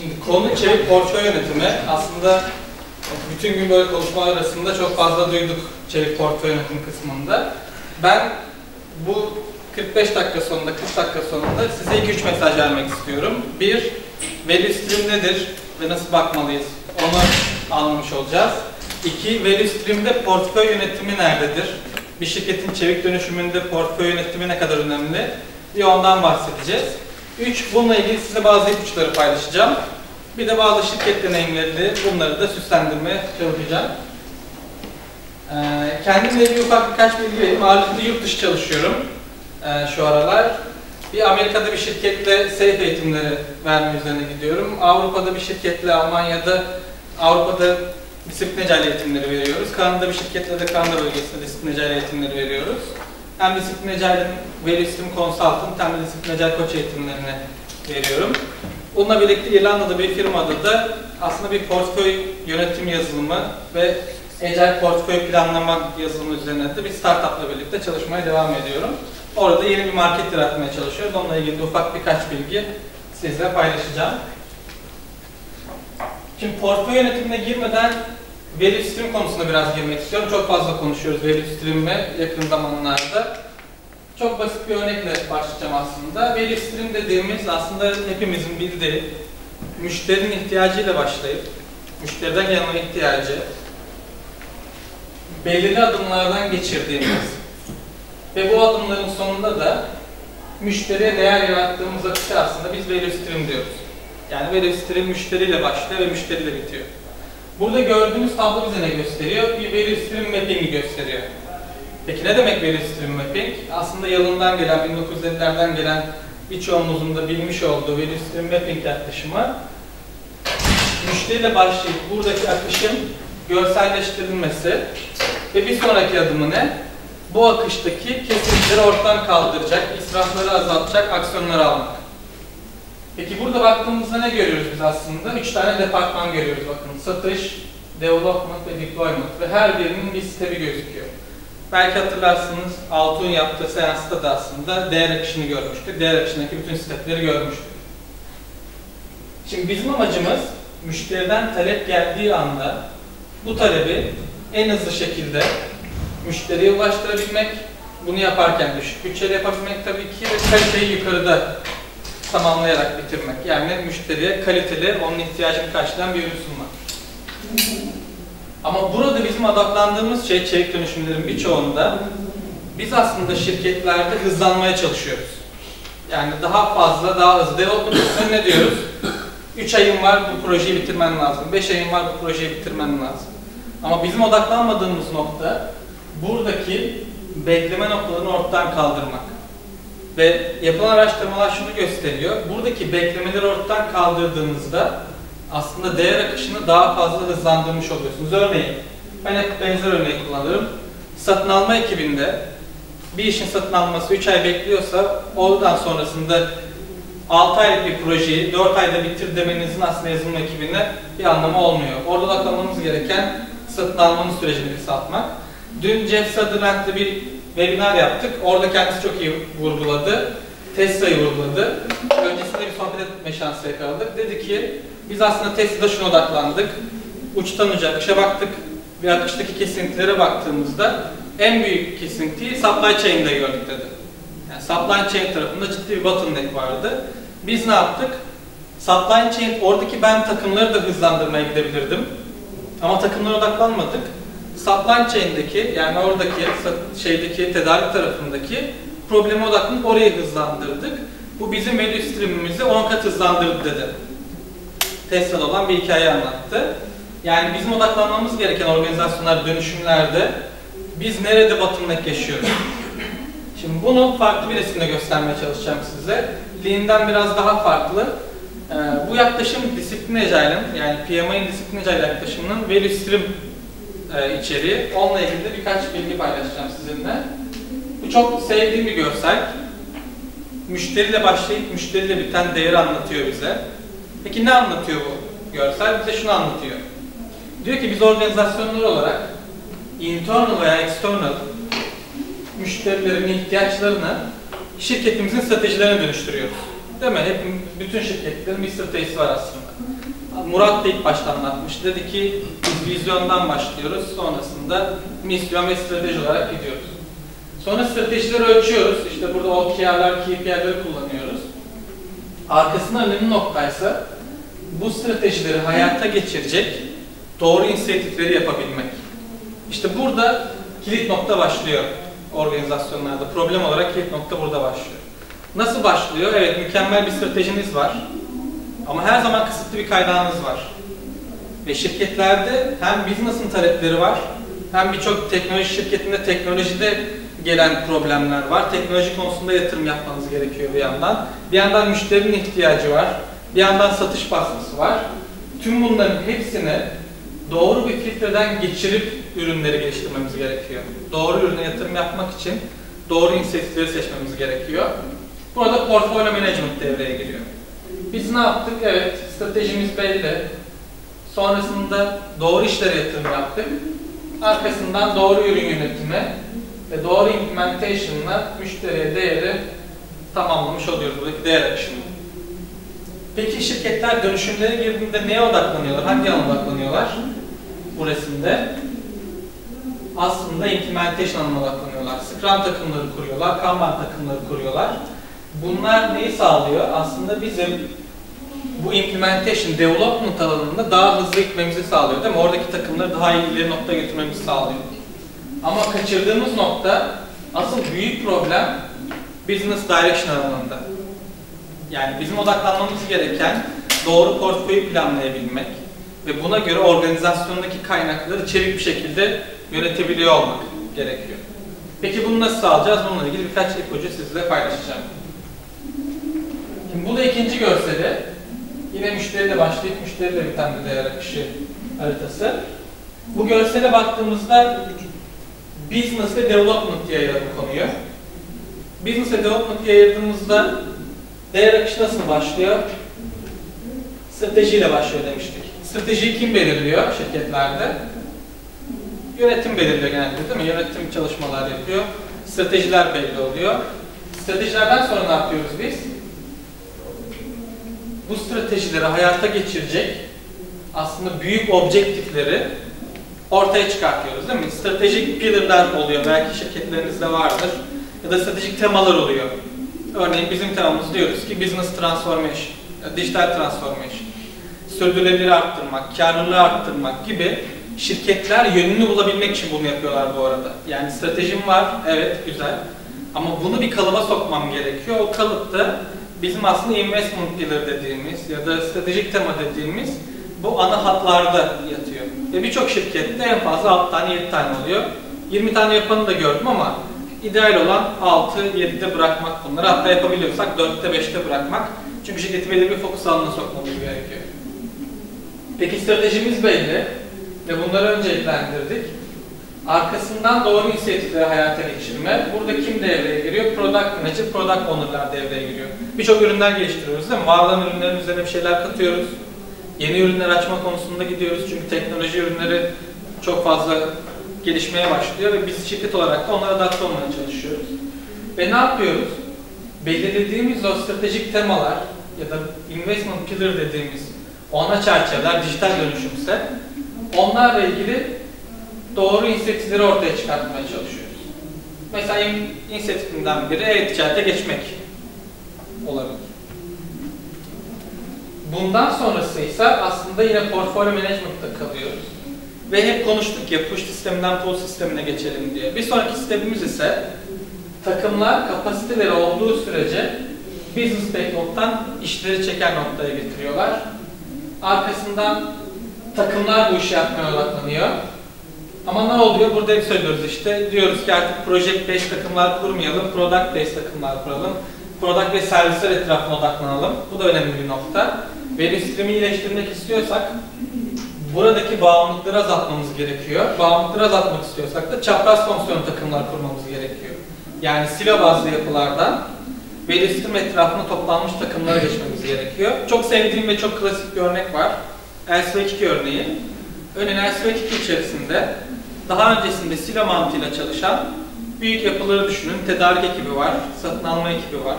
Şimdi konu çevik portföy yönetimi. Aslında bütün gün böyle konuşmalar arasında çok fazla duyduk çevik portföy yönetimi kısmında. Ben bu 45 dakika sonunda, 40 dakika sonunda size 2-3 mesaj vermek istiyorum. Bir, value stream nedir ve nasıl bakmalıyız onu anlamış olacağız. İki, value stream'de portföy yönetimi nerededir? Bir şirketin çevik dönüşümünde portföy yönetimi ne kadar önemli? Bir ondan bahsedeceğiz. Üç, bununla ilgili size bazı ipuçları paylaşacağım. Bir de bazı şirket deneyimleri, bunları da süslendirmeye çalışacağım. Ee, kendimle ilgili ufak birkaç bilgi vereyim. Ağırlıklı yurt dışı çalışıyorum ee, şu aralar. Bir Amerika'da bir şirketle safe eğitimleri verme üzerine gidiyorum. Avrupa'da bir şirketle Almanya'da, Avrupa'da disiplin eğitimleri veriyoruz. Kanada bir şirketle de Kanada bölgesinde disiplin eğitimleri veriyoruz. Hem disiplin ecelin veri sistem consultant hem de disiplin ecel koç eğitimlerini veriyorum. Bununla birlikte İrlanda'da bir firmada da aslında bir portföy yönetim yazılımı ve Agile portföy planlama yazılımı üzerine de bir startupla birlikte çalışmaya devam ediyorum. Orada yeni bir market yaratmaya çalışıyoruz. Onunla ilgili de ufak birkaç bilgi sizle paylaşacağım. Şimdi portföy yönetimine girmeden veri stream konusuna biraz girmek istiyorum. Çok fazla konuşuyoruz veri stream'e yakın zamanlarda. Çok basit bir örnekle başlayacağım aslında. Veri stream dediğimiz aslında hepimizin bildiği müşterinin ihtiyacıyla başlayıp müşteriden gelen ihtiyacı belirli adımlardan geçirdiğimiz ve bu adımların sonunda da müşteriye değer yarattığımız akışı aslında biz value stream diyoruz. Yani value stream müşteriyle başlıyor ve müşteriyle bitiyor. Burada gördüğünüz tablo bize ne gösteriyor? Bir value stream mapping'i gösteriyor. Peki ne demek value stream mapping? Aslında yılından gelen, 1950'lerden gelen birçoğumuzun da bilmiş olduğu value stream mapping yaklaşımı müşteriyle başlayıp buradaki akışın görselleştirilmesi ve bir sonraki adımı ne? Bu akıştaki kesintileri ortadan kaldıracak, israfları azaltacak aksiyonları almak. Peki burada baktığımızda ne görüyoruz biz aslında? Üç tane departman görüyoruz bakın. Satış, development ve deployment ve her birinin bir stebi gözüküyor. Belki hatırlarsınız Altun yaptığı seansta da aslında değer akışını görmüştük. Değer akışındaki bütün stepleri görmüştük. Şimdi bizim amacımız müşteriden talep geldiği anda bu talebi en hızlı şekilde müşteriye ulaştırabilmek, bunu yaparken düşük bütçeyle yapabilmek tabii ki ve kaliteyi yukarıda tamamlayarak bitirmek. Yani müşteriye kaliteli, onun ihtiyacını karşılayan bir ürün sunmak. Ama burada bizim adaptlandığımız şey çevik dönüşümlerin birçoğunda biz aslında şirketlerde hızlanmaya çalışıyoruz. Yani daha fazla, daha hızlı. Development ne diyoruz? 3 ayın var bu projeyi bitirmen lazım. 5 ayın var bu projeyi bitirmen lazım. Ama bizim odaklanmadığımız nokta buradaki bekleme noktalarını ortadan kaldırmak. Ve yapılan araştırmalar şunu gösteriyor. Buradaki beklemeleri ortadan kaldırdığınızda aslında değer akışını daha fazla hızlandırmış oluyorsunuz. Örneğin, ben hep benzer örneği kullanırım. Satın alma ekibinde bir işin satın alması 3 ay bekliyorsa oradan sonrasında 6 aylık bir projeyi 4 ayda bitir demenizin aslında yazılım ekibinde bir anlamı olmuyor. Orada odaklanmamız gereken satın almanın sürecini kısaltmak. Dün Jeff Sutherland'la bir webinar yaptık. Orada kendisi çok iyi vurguladı. Tesla'yı vurguladı. Öncesinde bir sohbet etme şansı yakaladık. Dedi ki biz aslında Tesla'da şuna odaklandık. Uçtan uca akışa baktık ve akıştaki kesintilere baktığımızda en büyük kesintiyi supply chain'de gördük dedi. Yani supply chain tarafında ciddi bir bottleneck vardı. Biz ne yaptık? Supply chain, oradaki ben takımları da hızlandırmaya gidebilirdim. Ama takımlara odaklanmadık. Supply chain'deki yani oradaki şeydeki tedarik tarafındaki probleme odaklanıp orayı hızlandırdık. Bu bizim value stream'imizi 10 kat hızlandırdı dedi. Tesla'da olan bir hikaye anlattı. Yani bizim odaklanmamız gereken organizasyonlar, dönüşümlerde biz nerede bottleneck yaşıyoruz? Şimdi bunu farklı bir resimde göstermeye çalışacağım size. Lean'den biraz daha farklı. Ee, bu yaklaşım disiplin agile'ın yani PMI'nin disiplin agile yaklaşımının value stream e, içeriği. Onunla ilgili de birkaç bilgi paylaşacağım sizinle. Bu çok sevdiğim bir görsel. Müşteriyle başlayıp müşteriyle biten değeri anlatıyor bize. Peki ne anlatıyor bu görsel? Bize şunu anlatıyor. Diyor ki biz organizasyonlar olarak internal veya external müşterilerin ihtiyaçlarını şirketimizin stratejilerine dönüştürüyoruz. Değil mi? Hep, bütün şirketlerin bir stratejisi var aslında. Murat da ilk başta anlatmış. Dedi ki biz vizyondan başlıyoruz. Sonrasında misyon ve strateji olarak gidiyoruz. Sonra stratejileri ölçüyoruz. İşte burada OKR'lar, KPI'leri kullanıyoruz. Arkasında önemli noktaysa bu stratejileri hayata geçirecek doğru inisiyatifleri yapabilmek. İşte burada kilit nokta başlıyor organizasyonlarda. Problem olarak kilit nokta burada başlıyor. Nasıl başlıyor? Evet mükemmel bir stratejiniz var. Ama her zaman kısıtlı bir kaynağınız var. Ve şirketlerde hem business'ın talepleri var, hem birçok teknoloji şirketinde teknolojide gelen problemler var. Teknoloji konusunda yatırım yapmanız gerekiyor bir yandan. Bir yandan müşterinin ihtiyacı var. Bir yandan satış baskısı var. Tüm bunların hepsini doğru bir filtreden geçirip ürünleri geliştirmemiz gerekiyor. Doğru ürüne yatırım yapmak için doğru inisiyatifleri seçmemiz gerekiyor. Burada portfolyo management devreye giriyor. Biz ne yaptık? Evet, stratejimiz belli. Sonrasında doğru işlere yatırım yaptık. Arkasından doğru ürün yönetimi ve doğru implementation'la müşteriye değeri tamamlamış oluyoruz buradaki değer akışını. Peki şirketler dönüşümlere girdiğinde neye odaklanıyorlar? Hangi alana odaklanıyorlar? Bu resimde. Aslında implementation alanına odaklanıyorlar. Scrum takımları kuruyorlar, Kanban takımları kuruyorlar. Bunlar neyi sağlıyor? Aslında bizim bu implementation, development alanında daha hızlı gitmemizi sağlıyor değil mi? Oradaki takımları daha ileri noktaya götürmemizi sağlıyor. Ama kaçırdığımız nokta, asıl büyük problem business direction alanında. Yani bizim odaklanmamız gereken doğru portföyü planlayabilmek ve buna göre organizasyondaki kaynakları çevik bir şekilde yönetebiliyor olmak gerekiyor. Peki bunu nasıl sağlayacağız? Bununla ilgili birkaç ipucu sizle paylaşacağım. Şimdi bu da ikinci görseli. Yine müşteriyle başlayıp müşteriyle biten bir değer akışı haritası. Bu görsele baktığımızda business ve development diye ayıralım konuyu. Business ve development diye ayırdığımızda değer akışı nasıl başlıyor? Stratejiyle başlıyor demiştik. Stratejiyi kim belirliyor şirketlerde? Yönetim belirliyor genelde değil mi? Yönetim çalışmalar yapıyor. Stratejiler belli oluyor. Stratejilerden sonra ne yapıyoruz biz? Bu stratejileri hayata geçirecek aslında büyük objektifleri ortaya çıkartıyoruz değil mi? Stratejik pillar'lar oluyor. Belki şirketlerinizde vardır. Ya da stratejik temalar oluyor. Örneğin bizim temamız diyoruz ki business transformation, dijital transformation, sürdürülebilirliği arttırmak, karlılığı arttırmak gibi şirketler yönünü bulabilmek için bunu yapıyorlar bu arada. Yani stratejim var, evet güzel. Ama bunu bir kalıba sokmam gerekiyor. O kalıpta bizim aslında investment pillar dediğimiz ya da stratejik tema dediğimiz bu ana hatlarda yatıyor. Ve birçok şirkette en fazla 6 tane 7 tane oluyor. 20 tane yapanı da gördüm ama ideal olan 6, 7'de bırakmak bunları. Hatta yapabiliyorsak 4'te 5'te bırakmak. Çünkü şirketi belirli bir fokus alanına sokmamız gerekiyor. Peki stratejimiz belli ve bunları önceliklendirdik. Arkasından doğru inisiyatifleri hayata geçirme. Burada kim devreye giriyor? Product Manager, Product Owner'lar devreye giriyor. Birçok ürünler geliştiriyoruz değil mi? Var olan ürünlerin üzerine bir şeyler katıyoruz. Yeni ürünler açma konusunda gidiyoruz çünkü teknoloji ürünleri çok fazla gelişmeye başlıyor ve biz şirket olarak da onlara adapte olmaya çalışıyoruz. Ve ne yapıyoruz? Belirlediğimiz o stratejik temalar ya da investment pillar dediğimiz ana çerçeveler dijital dönüşümse onlarla ilgili doğru inisiyatifleri ortaya çıkartmaya çalışıyoruz. Mesela inisiyatifimden biri e-ticarete geçmek olabilir. Bundan sonrası ise aslında yine portfolyo management'ta kalıyoruz. Ve hep konuştuk ya push sisteminden pull sistemine geçelim diye. Bir sonraki sistemimiz ise takımlar kapasiteleri olduğu sürece business backlog'tan işleri çeken noktaya getiriyorlar. Arkasından takımlar bu işi yapmaya odaklanıyor. Ama ne oluyor? Burada hep söylüyoruz işte. Diyoruz ki artık project based takımlar kurmayalım, product based takımlar kuralım. Product ve servisler etrafına odaklanalım. Bu da önemli bir nokta. Veri sistemi iyileştirmek istiyorsak buradaki bağımlılıkları azaltmamız gerekiyor. Bağımlılıkları azaltmak istiyorsak da çapraz fonksiyon takımlar kurmamız gerekiyor. Yani silo bazlı yapılardan veri sistemi etrafına toplanmış takımlara geçmemiz gerekiyor. Çok sevdiğim ve çok klasik bir örnek var. Elsewek örneği. Örneğin Elsewek içerisinde daha öncesinde silo mantığıyla çalışan büyük yapıları düşünün. Tedarik ekibi var, satın alma ekibi var.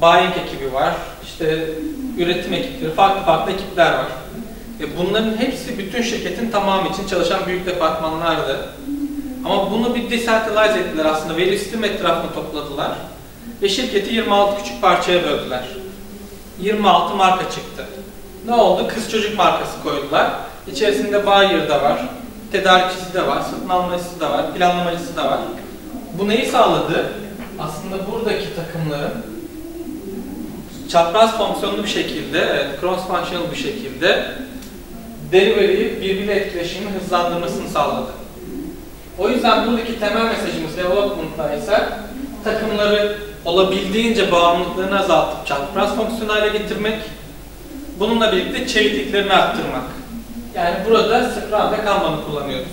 buying ekibi var, işte üretim ekipleri, farklı farklı ekipler var. Ve bunların hepsi bütün şirketin tamamı için çalışan büyük departmanlardı. Ama bunu bir decentralize ettiler aslında. Veri sistem etrafına topladılar. Ve şirketi 26 küçük parçaya böldüler. 26 marka çıktı. Ne oldu? Kız çocuk markası koydular. İçerisinde buyer da var, tedarikçisi de var, satın almacısı da var, planlamacısı da var. Bu neyi sağladı? Aslında buradaki takımların çapraz fonksiyonlu bir şekilde, cross functional bir şekilde delivery'i birbiriyle etkileşimini hızlandırmasını sağladı. O yüzden buradaki temel mesajımız development'ta ise takımları olabildiğince bağımlılıklarını azaltıp çapraz fonksiyon hale getirmek, bununla birlikte çevikliklerini arttırmak. Yani burada Scrum ve Kanban'ı kullanıyoruz.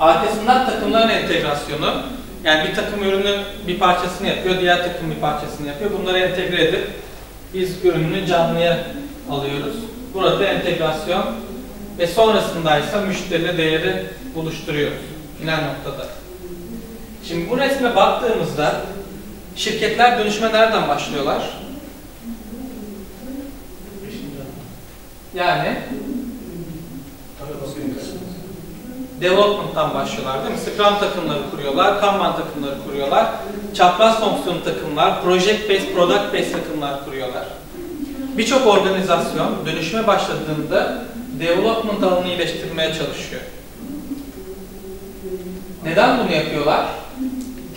Arkasından takımların entegrasyonu. Yani bir takım ürünün bir parçasını yapıyor, diğer takım bir parçasını yapıyor. Bunları entegre edip biz ürünü canlıya alıyoruz. Burada entegrasyon ve sonrasında ise müşteriyle değeri buluşturuyoruz final noktada. Şimdi bu resme baktığımızda şirketler dönüşme nereden başlıyorlar? Yani development'tan başlıyorlar değil mi? Scrum takımları kuruyorlar, Kanban takımları kuruyorlar, çapraz fonksiyonlu takımlar, project based, product based takımlar kuruyorlar. Birçok organizasyon dönüşme başladığında development alanını iyileştirmeye çalışıyor. Neden bunu yapıyorlar?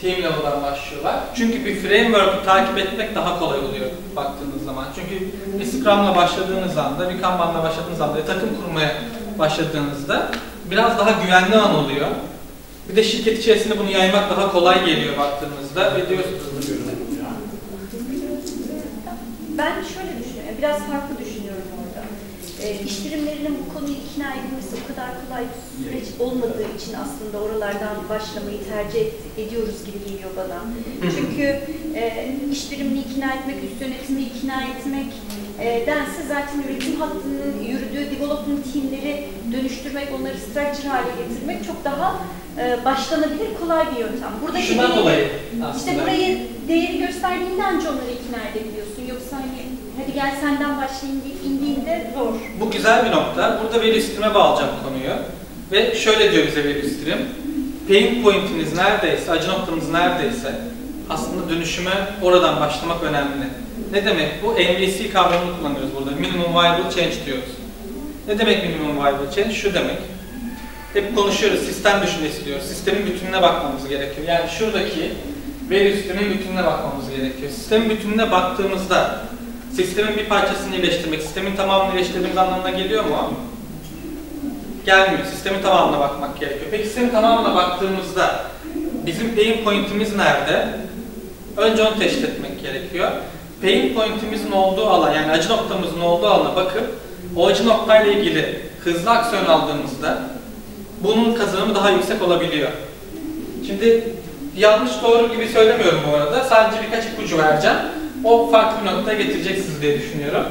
Team level'dan başlıyorlar. Çünkü bir framework'u takip etmek daha kolay oluyor baktığınız zaman. Çünkü bir Scrum'la başladığınız anda, bir Kanban'la başladığınız anda, takım kurmaya başladığınızda biraz daha güvenli an oluyor. Bir de şirket içerisinde bunu yaymak daha kolay geliyor baktığınızda ve diyorsunuz Ben şöyle düşünüyorum, biraz farklı düşünüyorum. E, iş birimlerinin bu konuyu ikna edilmesi o kadar kolay bir süreç olmadığı için aslında oralardan başlamayı tercih ediyoruz gibi geliyor bana. Çünkü e, iş birimini ikna etmek, üst yönetimi ikna etmek e, dense zaten üretim hattının yürüdüğü development teamleri dönüştürmek, onları structure hale getirmek çok daha e, başlanabilir, kolay bir yöntem. Buradaki Şundan dolayı aslında. işte burayı değeri gösterdiğinde anca onları ikna edebiliyorsun. Yoksa hani hadi gel senden başlayayım deyip indiğinde zor. Bu güzel bir nokta. Burada veri üstüne bağlayacağım konuyu. Ve şöyle diyor bize veri üstüm. Pain point'iniz neredeyse, acı noktanız neredeyse aslında dönüşüme oradan başlamak önemli. Ne demek bu? MVC kavramını kullanıyoruz burada. Minimum Viable Change diyoruz. Ne demek Minimum Viable Change? Şu demek. Hep konuşuyoruz, sistem düşüncesi diyoruz. Sistemin bütününe bakmamız gerekiyor. Yani şuradaki veri üstünün bütününe bakmamız gerekiyor. Sistemin bütününe baktığımızda sistemin bir parçasını iyileştirmek, sistemin tamamını iyileştirdiğimiz anlamına geliyor mu? Gelmiyor. Sistemin tamamına bakmak gerekiyor. Peki sistemin tamamına baktığımızda bizim pain point'imiz nerede? Önce onu teşhis etmek gerekiyor. Pain point'imizin olduğu alan yani acı noktamızın olduğu alana bakıp o acı noktayla ilgili hızlı aksiyon aldığımızda bunun kazanımı daha yüksek olabiliyor. Şimdi yanlış doğru gibi söylemiyorum bu arada. Sadece birkaç ipucu vereceğim. O farklı bir noktaya getirecek sizi diye düşünüyorum.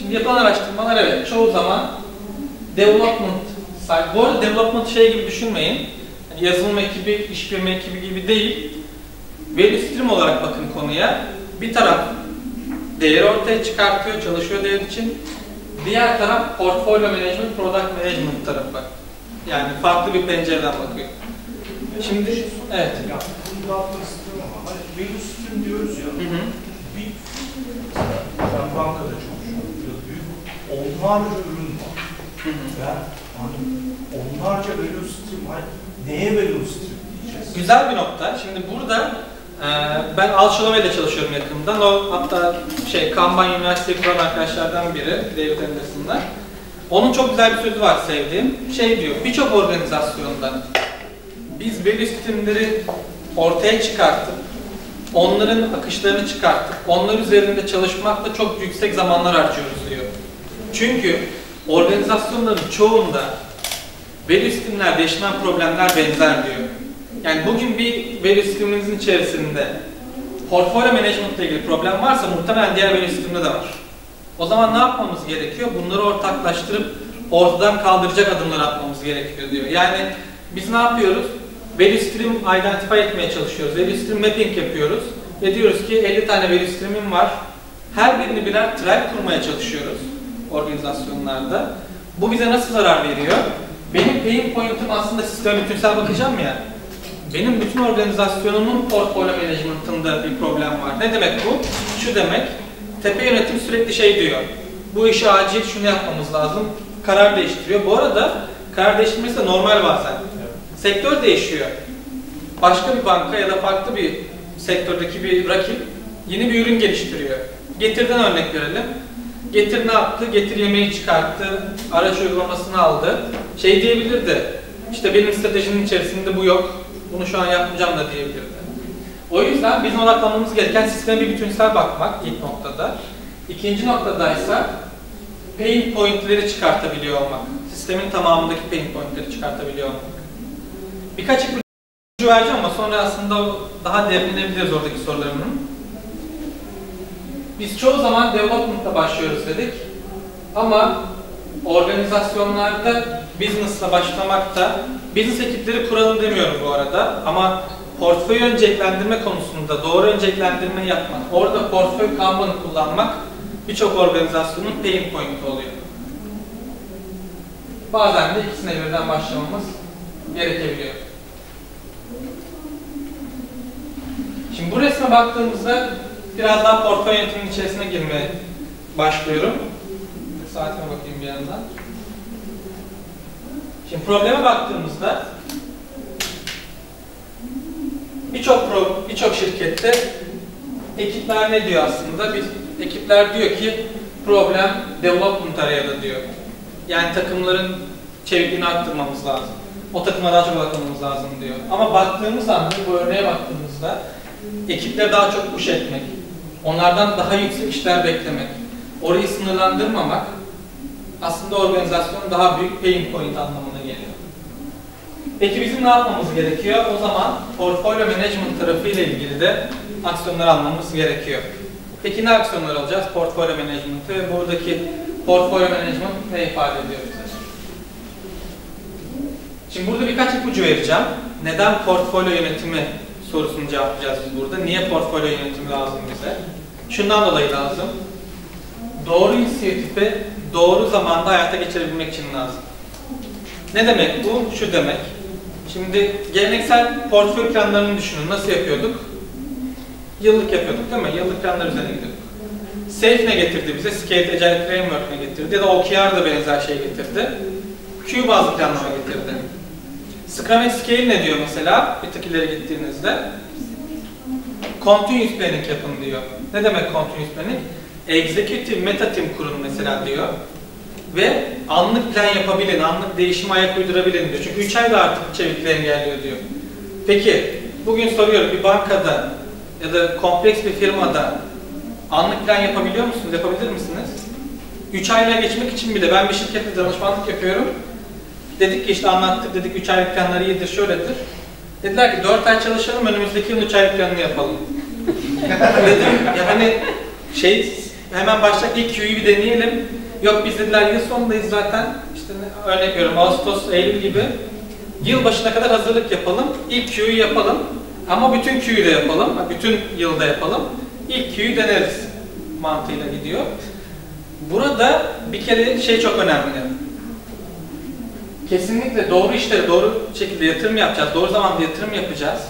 Şimdi yapılan araştırmalar evet çoğu zaman development. Bu arada development şey gibi düşünmeyin. Yani yazılım ekibi, işbirliği ekibi gibi değil. Veri stream olarak bakın konuya. Bir taraf değer ortaya çıkartıyor, çalışıyor değer için. Diğer taraf portfolyo management, product management tarafı. Yani farklı bir pencereden bakıyor. Şimdi, evet. Ya bunu sistem diyoruz ya. Hı hı. Bir, ben bankada çalışıyorum. Ya Büyük onlarca ürün var. Hı hı. Ben hani onlarca veri sistem var. Neye veri sistem diyeceğiz? Güzel bir nokta. Şimdi burada e, ben Alşalova ile çalışıyorum yakından. O hatta şey Kanban Üniversitesi kuran arkadaşlardan biri David Anderson'da. Onun çok güzel bir sözü var sevdiğim. Şey diyor, birçok organizasyonda biz veri sistemleri ortaya çıkartıp onların akışlarını çıkartıp onlar üzerinde çalışmakla çok yüksek zamanlar harcıyoruz diyor. Çünkü organizasyonların çoğunda veri sistemler, değişmen problemler benzer diyor. Yani bugün bir veri sisteminizin içerisinde portfolyo management ile ilgili problem varsa muhtemelen diğer veri sisteminde de var. O zaman ne yapmamız gerekiyor? Bunları ortaklaştırıp ortadan kaldıracak adımlar atmamız gerekiyor diyor. Yani biz ne yapıyoruz? Value stream identify etmeye çalışıyoruz. Value stream mapping yapıyoruz. Ve diyoruz ki 50 tane value stream'im var. Her birini birer tribe kurmaya çalışıyoruz organizasyonlarda. Bu bize nasıl zarar veriyor? Benim pain point'im aslında sisteme bütünsel bakacağım ya. Benim bütün organizasyonumun portfolyo management'ında bir problem var. Ne demek bu? Şu demek, tepe yönetim sürekli şey diyor. Bu işi acil şunu yapmamız lazım. Karar değiştiriyor. Bu arada karar değiştirmesi de normal bazen. Sektör değişiyor. Başka bir banka ya da farklı bir sektördeki bir rakip yeni bir ürün geliştiriyor. Getirden örnek verelim. Getir ne yaptı? Getir yemeği çıkarttı. Araç uygulamasını aldı. Şey diyebilirdi. İşte benim stratejinin içerisinde bu yok. Bunu şu an yapmayacağım da diyebilirdi. O yüzden bizim odaklanmamız gereken sisteme bir bütünsel bakmak ilk noktada. İkinci noktadaysa pain point'leri çıkartabiliyor olmak. Sistemin tamamındaki pain point'leri çıkartabiliyor olmak. Birkaç ipucu vereceğim ama sonra aslında daha derinlenebiliriz oradaki sorularının. Biz çoğu zaman development'la başlıyoruz dedik. Ama organizasyonlarda business'la başlamakta, business ekipleri kuralım demiyorum bu arada ama portföy önceliklendirme konusunda doğru önceliklendirme yapmak, orada portföy kanbanı kullanmak birçok organizasyonun pain point oluyor. Bazen de ikisine birden başlamamız gerekebiliyor. Şimdi bu resme baktığımızda biraz daha portföy yönetiminin içerisine girmeye başlıyorum. Saatime bakayım bir yandan. Şimdi probleme baktığımızda birçok birçok şirkette ekipler ne diyor aslında? Biz ekipler diyor ki problem development area'da diyor. Yani takımların çevikliğini arttırmamız lazım. O takıma daha çok odaklanmamız lazım diyor. Ama baktığımız anda, bu örneğe baktığımızda ekipleri daha çok push etmek, onlardan daha yüksek işler beklemek, orayı sınırlandırmamak aslında organizasyonun daha büyük pain point anlamına geliyor. Peki bizim ne yapmamız gerekiyor? O zaman portfolyo management tarafı ile ilgili de aksiyonlar almamız gerekiyor. Peki ne aksiyonlar alacağız? Portfolyo management'ı ve buradaki portfolyo management ne ifade ediyor bize? Şimdi burada birkaç ipucu vereceğim. Neden portfolyo yönetimi sorusunu cevaplayacağız biz burada. Niye portfolyo yönetimi lazım bize? Şundan dolayı lazım. Doğru inisiyatifi doğru zamanda hayata geçirebilmek için lazım. Ne demek bu? Şu demek. Şimdi geleneksel portföy planlarını düşünün. Nasıl yapıyorduk? Yıllık yapıyorduk değil mi? Yıllık planlar üzerine gidiyorduk. Safe ne getirdi bize? Scaled Agile Framework ne getirdi? Ya da OKR da benzer şey getirdi. Q bazlı planlama getirdi. Scrum and Scale ne diyor mesela? Bir tık gittiğinizde. Continuous Planning yapın diyor. Ne demek Continuous Planning? Executive Meta Team kurun mesela diyor. Ve anlık plan yapabilin, anlık değişime ayak uydurabilin diyor. Çünkü 3 ayda artık çevikliği engelliyor diyor. Peki, bugün soruyorum bir bankada ya da kompleks bir firmada anlık plan yapabiliyor musunuz, yapabilir misiniz? 3 ayla geçmek için bile ben bir şirkette danışmanlık yapıyorum. Dedik ki işte anlattık dedik 3 aylık planları iyidir, şöyledir. Dediler ki 4 ay çalışalım önümüzdeki yıl 3 aylık planını yapalım. Dedim ya hani şey hemen başta ilk Q'yu bir deneyelim. Yok biz dediler yıl sonundayız zaten. İşte ne- örnek veriyorum Ağustos, Eylül gibi. Yıl başına kadar hazırlık yapalım. İlk Q'yu yapalım. Ama bütün Q'yu da yapalım. Bütün yılda yapalım. İlk Q'yu deneriz mantığıyla gidiyor. Burada bir kere şey çok önemli. Kesinlikle doğru işlere doğru şekilde yatırım yapacağız. Doğru zamanda yatırım yapacağız.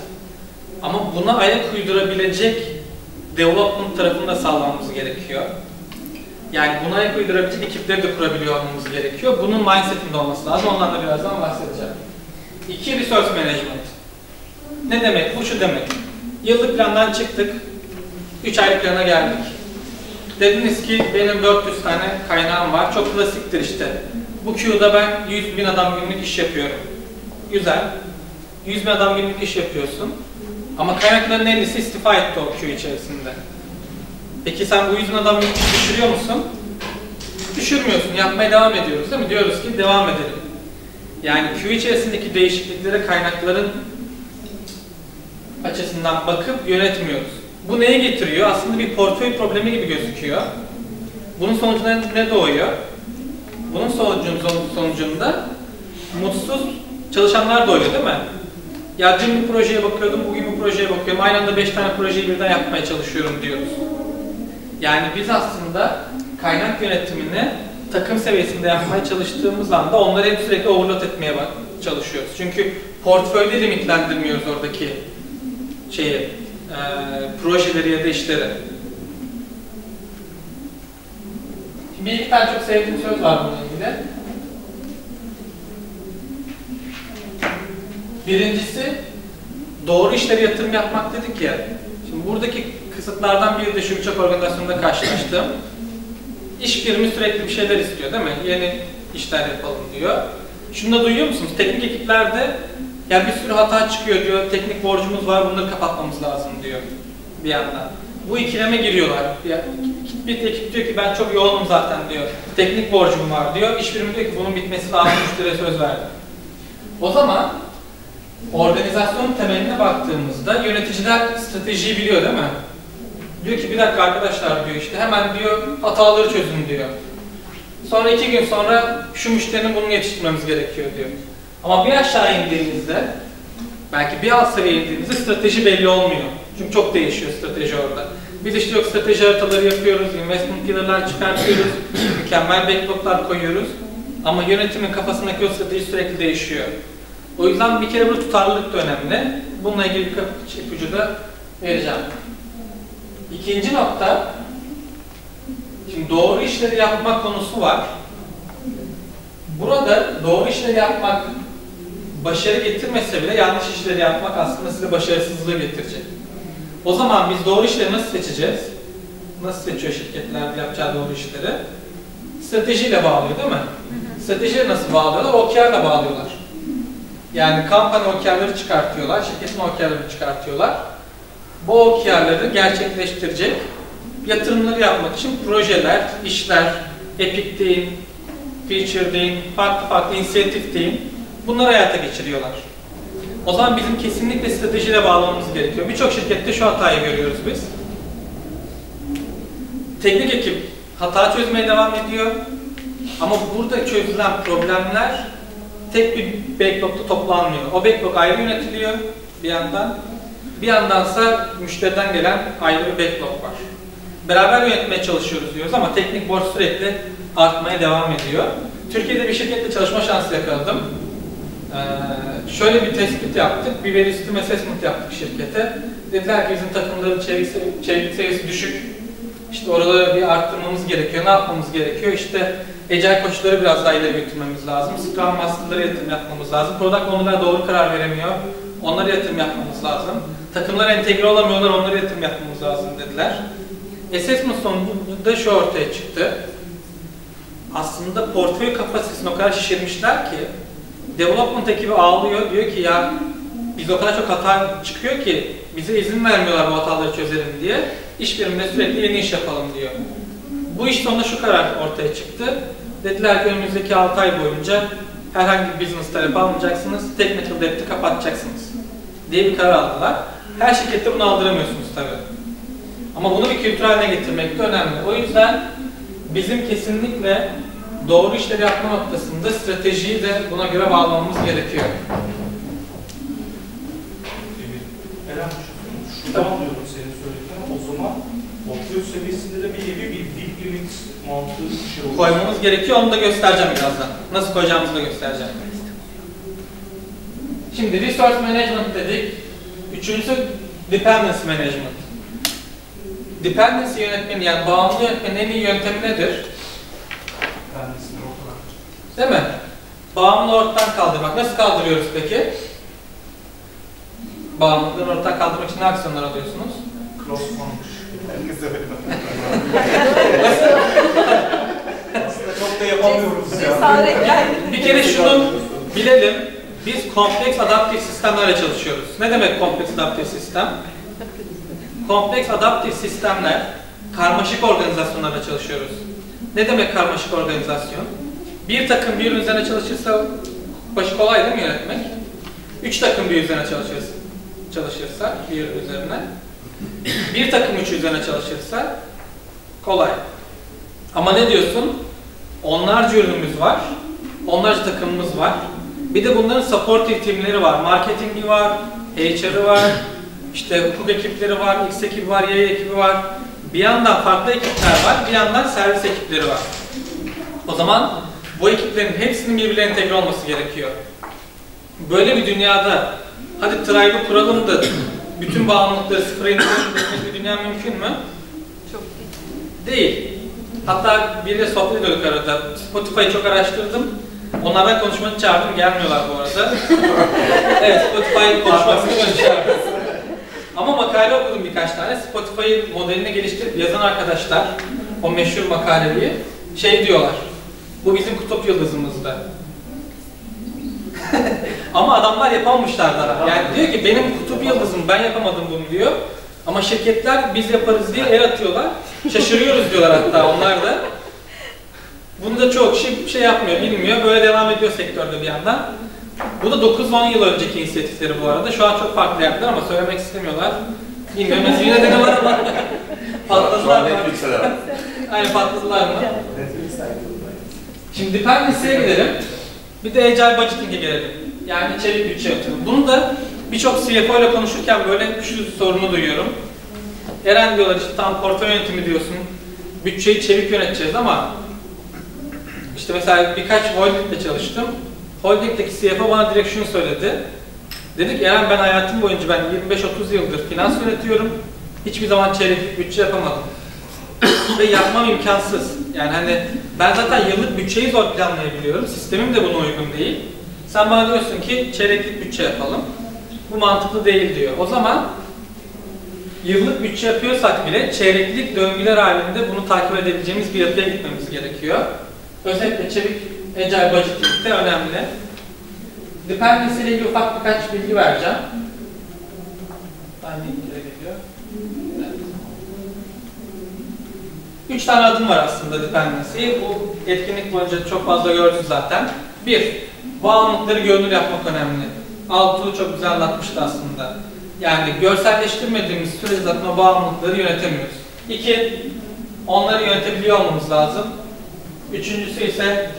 Ama buna ayak uydurabilecek development tarafını da sağlamamız gerekiyor. Yani buna ayak uydurabilecek ekipleri de kurabiliyor olmamız gerekiyor. Bunun mindsetinde olması lazım. Ondan da birazdan bahsedeceğim. İki, resource management. Ne demek? Bu şu demek. Yıllık plandan çıktık. 3 aylık plana geldik. Dediniz ki benim 400 tane kaynağım var. Çok klasiktir işte. Bu Q'da ben 100 bin adam günlük iş yapıyorum. Güzel. 100 bin adam günlük iş yapıyorsun. Ama kaynakların 50'si istifa etti o Q içerisinde. Peki sen bu 100 bin adam günlük iş düşürüyor musun? Düşürmüyorsun. Yapmaya devam ediyoruz değil mi? Diyoruz ki devam edelim. Yani Q içerisindeki değişikliklere kaynakların açısından bakıp yönetmiyoruz. Bu neye getiriyor? Aslında bir portföy problemi gibi gözüküyor. Bunun sonucunda ne doğuyor? Bunun sonucunda, mutsuz çalışanlar doğuyor değil mi? Ya dün bir projeye bakıyordum, bugün bir projeye bakıyorum. Aynı anda 5 tane projeyi birden yapmaya çalışıyorum diyoruz. Yani biz aslında kaynak yönetimini takım seviyesinde yapmaya çalıştığımız anda onları hep sürekli overload etmeye çalışıyoruz. Çünkü portföyde limitlendirmiyoruz oradaki şeyi, e, projeleri ya da işleri. Şimdi bir iki tane çok sevdiğim söz var bununla ilgili. Birincisi doğru işlere yatırım yapmak dedik ya. Şimdi buradaki kısıtlardan biri de şu birçok organizasyonda karşılaştım. İş birimi sürekli bir şeyler istiyor değil mi? Yeni işler yapalım diyor. Şunu da duyuyor musunuz? Teknik ekiplerde ya bir sürü hata çıkıyor diyor. Teknik borcumuz var bunları kapatmamız lazım diyor bir yandan. Bu ikileme giriyorlar. Ya, bir ekip diyor ki ben çok yoğunum zaten diyor. Teknik borcum var diyor. İş birimi diyor ki bunun bitmesi lazım. Müşteriye söz verdim. O zaman organizasyonun temeline baktığımızda yöneticiler stratejiyi biliyor değil mi? Diyor ki bir dakika arkadaşlar diyor işte hemen diyor hataları çözün diyor. Sonra iki gün sonra şu müşterinin bunu yetiştirmemiz gerekiyor diyor. Ama bir aşağı indiğimizde belki bir alt seviyeye indiğimizde strateji belli olmuyor. Çünkü çok değişiyor strateji orada. Biz işte yok strateji haritaları yapıyoruz, investment pillar'lar çıkartıyoruz, mükemmel backlog'lar koyuyoruz. Ama yönetimin kafasındaki o strateji sürekli değişiyor. O yüzden bir kere bu tutarlılık da önemli. Bununla ilgili bir ipucu da vereceğim. İkinci nokta, şimdi doğru işleri yapmak konusu var. Burada doğru işleri yapmak başarı getirmese bile yanlış işleri yapmak aslında size başarısızlığı getirecek. O zaman biz doğru işleri nasıl seçeceğiz? Nasıl seçiyor şirketler yapacağı doğru işleri? Stratejiyle bağlıyor değil mi? Stratejiyle nasıl bağlıyorlar? OKR'la bağlıyorlar. Yani kampanya OKR'ları çıkartıyorlar, şirketin OKR'ları çıkartıyorlar. Bu OKR'ları gerçekleştirecek yatırımları yapmak için projeler, işler, Epic deyin, Feature deyin, farklı farklı inisiyatif deyin, bunları hayata geçiriyorlar. O zaman bizim kesinlikle stratejiyle bağlamamız gerekiyor. Birçok şirkette şu hatayı görüyoruz biz. Teknik ekip hata çözmeye devam ediyor. Ama burada çözülen problemler tek bir backlog'da toplanmıyor. O backlog ayrı yönetiliyor bir yandan. Bir yandansa müşteriden gelen ayrı bir backlog var. Beraber yönetmeye çalışıyoruz diyoruz ama teknik borç sürekli artmaya devam ediyor. Türkiye'de bir şirkette çalışma şansı yakaladım. Ee, şöyle bir tespit yaptık, bir veri sistem assessment yaptık şirkete. Dediler ki bizim takımların çevik, çevik seviyesi düşük. İşte oraları bir arttırmamız gerekiyor. Ne yapmamız gerekiyor? İşte Agile koçları biraz daha ileri götürmemiz lazım. Scrum Master'lara yatırım yapmamız lazım. Product Owner'lar doğru karar veremiyor. Onlara yatırım yapmamız lazım. Takımlar entegre olamıyorlar, onlara yatırım yapmamız lazım dediler. Assessment sonucunda şu ortaya çıktı. Aslında portföy kapasitesini o kadar şişirmişler ki development ekibi ağlıyor, diyor ki ya biz o kadar çok hata çıkıyor ki bize izin vermiyorlar bu hataları çözelim diye. İş biriminde sürekli yeni iş yapalım diyor. Bu iş sonunda şu karar ortaya çıktı. Dediler ki önümüzdeki 6 ay boyunca herhangi bir business talep almayacaksınız, technical debt'i kapatacaksınız diye bir karar aldılar. Her şirkette bunu aldıramıyorsunuz tabii. Ama bunu bir kültür haline getirmek de önemli. O yüzden bizim kesinlikle doğru işleri yapma noktasında stratejiyi de buna göre bağlamamız gerekiyor. Eren. Şunu anlıyorum senin söylediğin o zaman portföy seviyesinde de bir nevi bir deep limit mantığı bir şey olur. Koymamız gerekiyor, onu da göstereceğim birazdan. Nasıl koyacağımızı da göstereceğim. Şimdi resource management dedik. Üçüncüsü dependency management. Dependency yönetmeni yani bağımlı yönetmenin en iyi yöntemi nedir? Kendisini ortadan. Değil mi? Bağımlılığı ortadan kaldırmak. Nasıl kaldırıyoruz peki? Bağımlılıkları ortadan kaldırmak için ne aksiyonlar alıyorsunuz? Cross function. Aslında çok da yapamıyoruz ya. Cesaret geldi. Bir kere şunu bilelim. Biz kompleks adaptif sistemlerle çalışıyoruz. Ne demek kompleks adaptif sistem? Kompleks adaptif sistemler karmaşık organizasyonlarla çalışıyoruz. Ne demek karmaşık organizasyon? Bir takım bir üzerine çalışırsa başı kolay değil mi yönetmek? Üç takım bir üzerine çalışırsa, çalışırsa bir üzerine. Bir takım üç üzerine çalışırsa kolay. Ama ne diyorsun? Onlarca ürünümüz var, onlarca takımımız var. Bir de bunların supportive teamleri var. Marketingi var, HR'ı var, işte hukuk ekipleri var, X ekibi var, Y ekibi var. Bir yandan farklı ekipler var, bir yandan servis ekipleri var. O zaman bu ekiplerin hepsinin birbirine entegre olması gerekiyor. Böyle bir dünyada hadi tribe'ı kuralım da bütün bağımlılıkları sıfıra indirelim bir dünya mümkün mü? Çok Değil. Hatta biriyle sohbet ediyorduk arada. Spotify'ı çok araştırdım. Onlardan konuşmak çağırdım. Gelmiyorlar bu arada. evet, Spotify konuşmasını çağırdım. Ama makale okudum birkaç tane. Spotify modelini geliştirip yazan arkadaşlar, o meşhur makaleyi şey diyorlar. Bu bizim kutup yıldızımızda. Ama adamlar yapamamışlar daha. Yani diyor ki benim kutup yıldızım ben yapamadım bunu diyor. Ama şirketler biz yaparız diye el atıyorlar. Şaşırıyoruz diyorlar hatta onlar da. Bunu da çok kişi şey yapmıyor, bilmiyor. Böyle devam ediyor sektörde bir yandan. Bu da 9-10 yıl önceki inisiyatifleri bu arada. Şu an çok farklı yaptılar ama söylemek istemiyorlar. Bilmiyorum yine de ne var ama Şu an patladılar mı? Aynen patladılar mı? Şimdi dependency'ye gidelim. Bir de agile budgeting'e gelelim. Yani içerik bütçe yönetimi. Bunu da birçok CFO ile konuşurken böyle şu sorunu duyuyorum. Eren diyorlar işte tam portföy yönetimi diyorsun. Bütçeyi çevik yöneteceğiz ama işte mesela birkaç holdingde çalıştım. Holdingdeki CFO bana direkt şunu söyledi. Dedi ki Eren ben hayatım boyunca ben 25-30 yıldır finans yönetiyorum. Hiçbir zaman çeyreklik bütçe yapamadım. Ve yapmam imkansız. Yani hani ben zaten yıllık bütçeyi zor planlayabiliyorum. Sistemim de buna uygun değil. Sen bana diyorsun ki çeyreklik bütçe yapalım. Bu mantıklı değil diyor. O zaman yıllık bütçe yapıyorsak bile çeyreklik döngüler halinde bunu takip edebileceğimiz bir yapıya gitmemiz gerekiyor. Özellikle çevik agile budgeting de önemli. Dependency ile ilgili ufak birkaç bilgi vereceğim. Ben linklere geliyor. Üç tane adım var aslında dependency. Bu etkinlik boyunca çok fazla gördük zaten. Bir, bağımlılıkları görünür yapmak önemli. Altuğ çok güzel anlatmıştı aslında. Yani görselleştirmediğimiz sürece zaten o bağımlılıkları yönetemiyoruz. İki, onları yönetebiliyor olmamız lazım. Üçüncüsü ise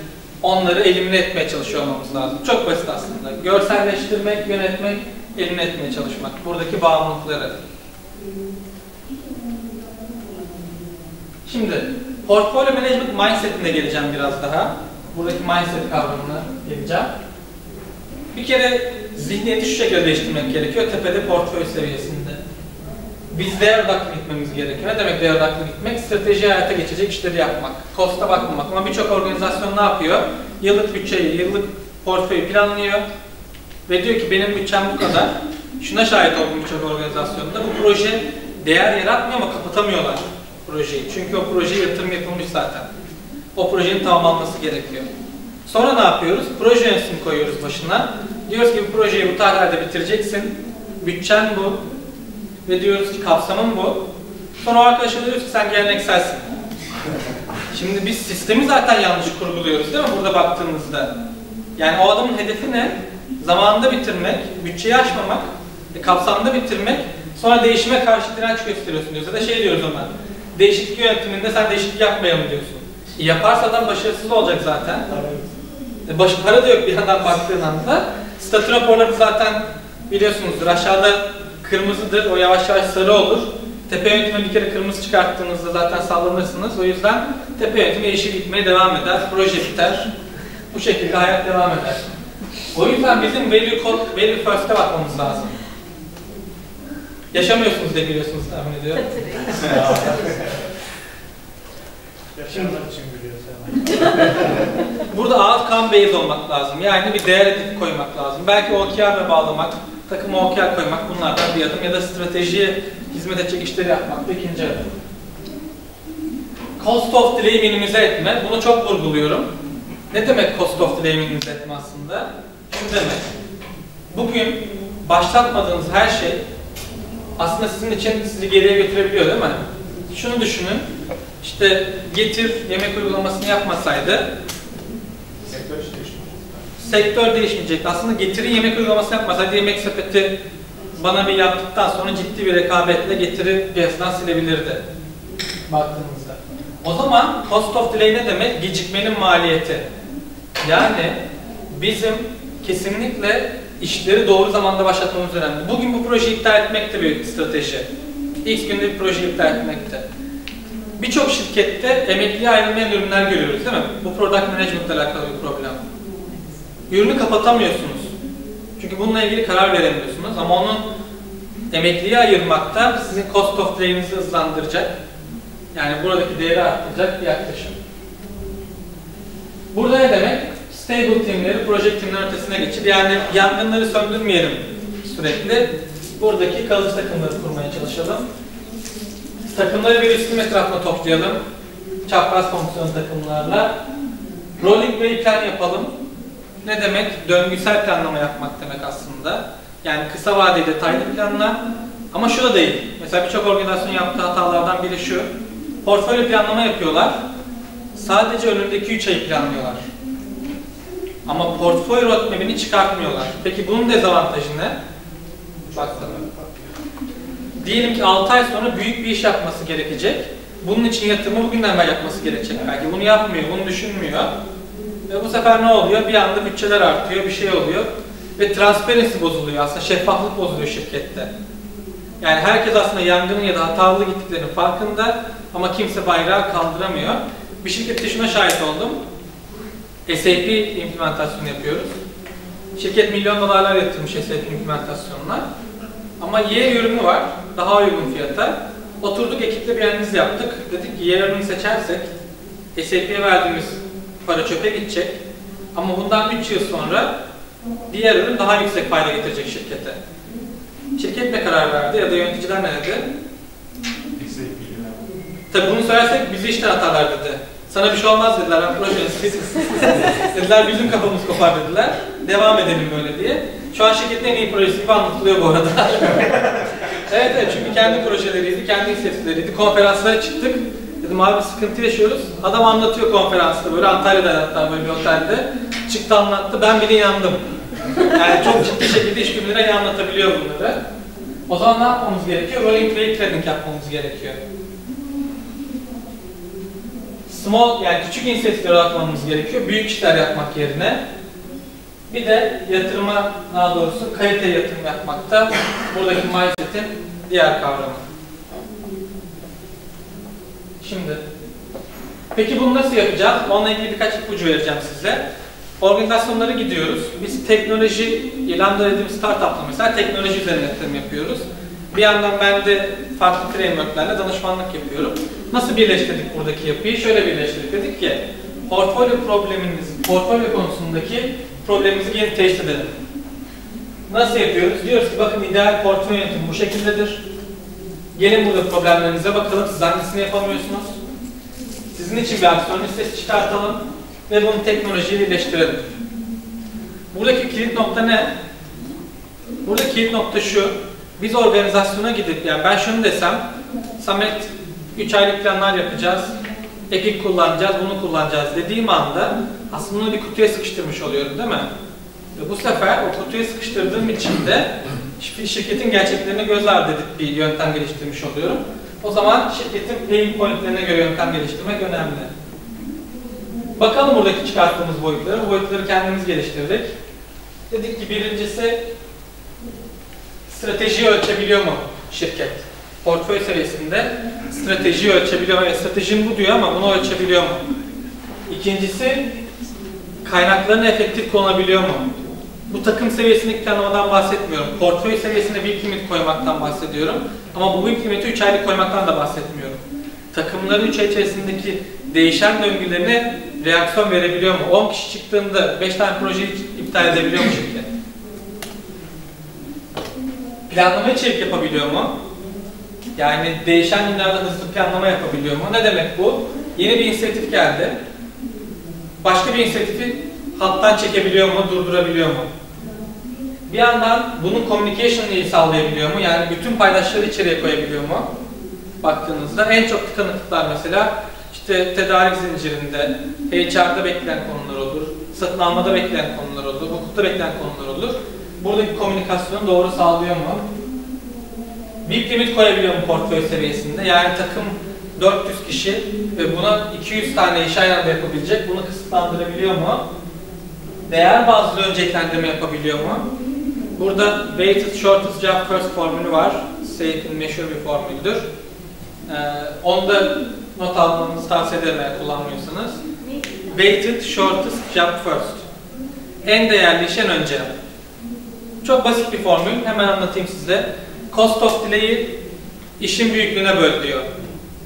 onları elimine etmeye çalışıyor olmamız lazım. Çok basit aslında. Görselleştirmek, yönetmek, elimine etmeye çalışmak. Buradaki bağımlılıkları. Şimdi portfolyo management mindset'ine geleceğim biraz daha. Buradaki mindset kavramına geleceğim. Bir kere zihniyeti şu şekilde değiştirmek gerekiyor. Tepede portföy seviyesinde. Biz değer odaklı gitmemiz gerekiyor. Ne demek değer odaklı gitmek? Strateji hayata geçecek işleri yapmak. Kosta bakmamak. Ama birçok organizasyon ne yapıyor? Yıllık bütçeyi, yıllık portföyü planlıyor. Ve diyor ki benim bütçem bu kadar. Şuna şahit oldum birçok organizasyonda. Bu proje değer yaratmıyor ama kapatamıyorlar projeyi. Çünkü o projeye yatırım yapılmış zaten. O projenin tamamlanması gerekiyor. Sonra ne yapıyoruz? Proje yönetimi koyuyoruz başına. Diyoruz ki bu projeyi bu tarihlerde bitireceksin. Bütçen bu. Ve diyoruz ki kapsamın bu. Sonra o arkadaşa diyoruz ki sen gelenekselsin. Şimdi biz sistemi zaten yanlış kurguluyoruz değil mi burada baktığımızda? Yani o adamın hedefi ne? Zamanında bitirmek, bütçeyi aşmamak, e, kapsamda bitirmek, sonra değişime karşı direnç gösteriyorsun diyoruz. Ya da şey diyoruz ona, değişiklik yönetiminde sen değişiklik yapmayalım diyorsun. E, yaparsa adam başarısız olacak zaten. E, baş, para da yok bir yandan baktığın anda. Statü raporları zaten biliyorsunuzdur aşağıda kırmızıdır, o yavaş yavaş sarı olur. Tepe yönetimi bir kere kırmızı çıkarttığınızda zaten sallanırsınız. O yüzden tepe yönetimi yeşil gitmeye devam eder, proje biter. Bu şekilde hayat devam eder. O yüzden bizim value code, value first'e bakmamız lazım. Yaşamıyorsunuz diye biliyorsunuz tahmin ediyorum. Yaşamak için hemen. Burada outcome based olmak lazım. Yani bir değer hedefi koymak lazım. Belki OKR'la bağlamak, takıma OKR koymak bunlardan bir adım ya da stratejiye hizmet edecek işleri yapmak da ikinci adım. Cost of delay'i minimize etme. Bunu çok vurguluyorum. Ne demek cost of delay'i minimize etme aslında? Şu demek. Bugün başlatmadığınız her şey aslında sizin için sizi geriye götürebiliyor değil mi? Şunu düşünün. İşte getir yemek uygulamasını yapmasaydı Sektör değişmeyecek. Aslında getiri yemek uygulaması yapmasaydı yemek sepeti bana bir yaptıktan sonra ciddi bir rekabetle getiri piyasadan silebilirdi. Baktığımızda. O zaman cost of delay ne demek? Gecikmenin maliyeti. Yani bizim kesinlikle işleri doğru zamanda başlatmamız önemli. Bugün bu projeyi iptal etmek de bir strateji. İlk günde bir projeyi iptal etmek de. Birçok şirkette emekliye ayrılmayan ürünler görüyoruz değil mi? Bu product management ile alakalı bir problem. Ürünü kapatamıyorsunuz. Çünkü bununla ilgili karar veremiyorsunuz ama onun emekliye ayırmakta sizin cost of play'inizi hızlandıracak. Yani buradaki değeri arttıracak bir yaklaşım. Burada ne demek? Stable teamleri project teamler ötesine geçip yani yangınları söndürmeyelim sürekli. Buradaki kalıcı takımları kurmaya çalışalım. Takımları bir üstün etrafına toplayalım. Çapraz fonksiyon takımlarla. Rolling way plan yapalım. Ne demek? Döngüsel planlama yapmak demek aslında. Yani kısa vadeli detaylı planla. Ama şu da değil. Mesela birçok organizasyon yaptığı hatalardan biri şu. Portfolyo planlama yapıyorlar. Sadece önündeki 3 ayı planlıyorlar. Ama portfolyo roadmap'ini çıkartmıyorlar. Peki bunun dezavantajı ne? Bakalım. Diyelim ki 6 ay sonra büyük bir iş yapması gerekecek. Bunun için yatırımı bugünden beri yapması gerekecek. Belki bunu yapmıyor, bunu düşünmüyor. Ve bu sefer ne oluyor? Bir anda bütçeler artıyor, bir şey oluyor. Ve transparency bozuluyor aslında, şeffaflık bozuluyor şirkette. Yani herkes aslında yangının ya da hatalı gittiklerinin farkında ama kimse bayrağı kaldıramıyor. Bir şirkette şuna şahit oldum. SAP implementasyonu yapıyoruz. Şirket milyon dolarlar yatırmış SAP implementasyonuna. Ama Y ürünü var, daha uygun fiyata. Oturduk ekiple bir analiz yaptık. Dedik ki Y ürünü seçersek SAP'ye verdiğimiz para çöpe gidecek. Ama bundan 3 yıl sonra diğer ürün daha yüksek fayda getirecek şirkete. Şirket ne karar verdi ya da yöneticiler ne dedi? Tabii bunu söylersek bizi işten atarlar dedi. Sana bir şey olmaz dediler, ben projenizsiz. dediler bizim kafamız kopar dediler. Devam edelim böyle diye. Şu an şirketin en iyi projesi gibi anlatılıyor bu arada. evet evet çünkü kendi projeleriydi, kendi inisiyatifleriydi. Konferanslara çıktık. Dedim abi sıkıntı yaşıyoruz. Adam anlatıyor konferansta böyle Antalya'da hatta böyle bir otelde. Çıktı anlattı. Ben bile inandım. Yani çok ciddi şekilde iş günlere iyi anlatabiliyor bunları. O zaman ne yapmamız gerekiyor? Rolling Play Trading yapmamız gerekiyor. Small yani küçük inisiyatiflere odaklanmamız gerekiyor. Büyük işler yapmak yerine. Bir de yatırıma daha doğrusu kalite yatırım yapmakta buradaki mindset'in diğer kavramı. Şimdi peki bunu nasıl yapacağız? Onunla ilgili birkaç ipucu vereceğim size. Organizasyonlara gidiyoruz. Biz teknoloji ilan dediğimiz startupla mesela teknoloji üzerine yatırım yapıyoruz. Bir yandan ben de farklı frameworklerle danışmanlık yapıyorum. Nasıl birleştirdik buradaki yapıyı? Şöyle birleştirdik. Dedik ki portfolyo problemimiz, portfolyo konusundaki problemimizi gelin teşhis edelim. Nasıl yapıyoruz? Diyoruz ki bakın ideal portfolyo yönetimi bu şekildedir. Gelin burada problemlerinize bakalım. Siz hangisini yapamıyorsunuz? Sizin için bir aksiyon listesi çıkartalım ve bunu teknolojiyle birleştirelim. Buradaki kilit nokta ne? Burada kilit nokta şu. Biz organizasyona gidip, yani ben şunu desem, Samet 3 aylık planlar yapacağız, Epic kullanacağız, bunu kullanacağız dediğim anda aslında bir kutuya sıkıştırmış oluyorum değil mi? Ve bu sefer o kutuya sıkıştırdığım için de şirketin gerçeklerini göz ardı edip bir yöntem geliştirmiş oluyorum. O zaman şirketin pain pointlerine göre yöntem geliştirmek önemli. Bakalım buradaki çıkarttığımız boyutları. Boyutları kendimiz geliştirdik. Dedik ki birincisi stratejiyi ölçebiliyor mu şirket? Portföy seviyesinde stratejiyi ölçebiliyor mu? Evet, stratejim bu diyor ama bunu ölçebiliyor mu? İkincisi kaynaklarını efektif kullanabiliyor mu? Bu takım seviyesindeki planlamadan bahsetmiyorum. Portföy seviyesinde bir limit koymaktan bahsediyorum. Ama bu büyük limiti 3 aylık koymaktan da bahsetmiyorum. Takımların 3 ay içerisindeki değişen döngülerine reaksiyon verebiliyor mu? 10 kişi çıktığında 5 tane projeyi iptal edebiliyor mu şirket? Planlama içerik yapabiliyor mu? Yani değişen günlerde hızlı planlama yapabiliyor mu? Ne demek bu? Yeni bir inisiyatif geldi. Başka bir inisiyatifi hattan çekebiliyor mu, durdurabiliyor mu? Bir yandan bunun communication'ını sağlayabiliyor mu? Yani bütün paydaşları içeriye koyabiliyor mu? Baktığınızda en çok tıkanıklıklar mesela işte tedarik zincirinde, HR'da bekleyen konular olur, satın almada bekleyen konular olur, hukukta bekleyen konular olur. Buradaki komünikasyonu doğru sağlıyor mu? VIP limit koyabiliyor mu portföy seviyesinde? Yani takım 400 kişi ve buna 200 tane iş aynı anda yapabilecek, bunu kısıtlandırabiliyor mu? değer bazlı önceliklendirme yapabiliyor mu? Burada weighted shortest job first formülü var. And measure bir formüldür. Ee, onu da not almanızı tavsiye ederim eğer kullanmıyorsanız. Weighted shortest job first. En değerli iş en önce. Çok basit bir formül. Hemen anlatayım size. Cost of delay'i işin büyüklüğüne böl diyor.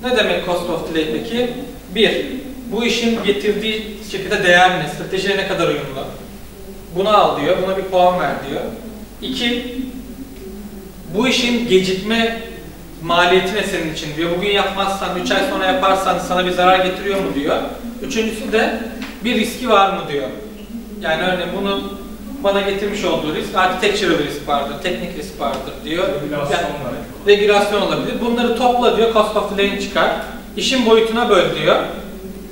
Ne demek cost of delay peki? Bir, bu işin getirdiği şirkete değer ne? Stratejiye ne kadar uyumlu? Bunu al diyor. Buna bir puan ver diyor. İki, bu işin gecikme maliyeti ne senin için diyor. Bugün yapmazsan, 3 ay sonra yaparsan sana bir zarar getiriyor mu diyor. Üçüncüsü de bir riski var mı diyor. Yani örneğin bunu bana getirmiş olduğu risk architectural risk vardır, teknik risk vardır diyor. Regülasyon Yani regülasyon olabilir. Bunları topla diyor, cost of delay'ini çıkar. İşin boyutuna böl diyor.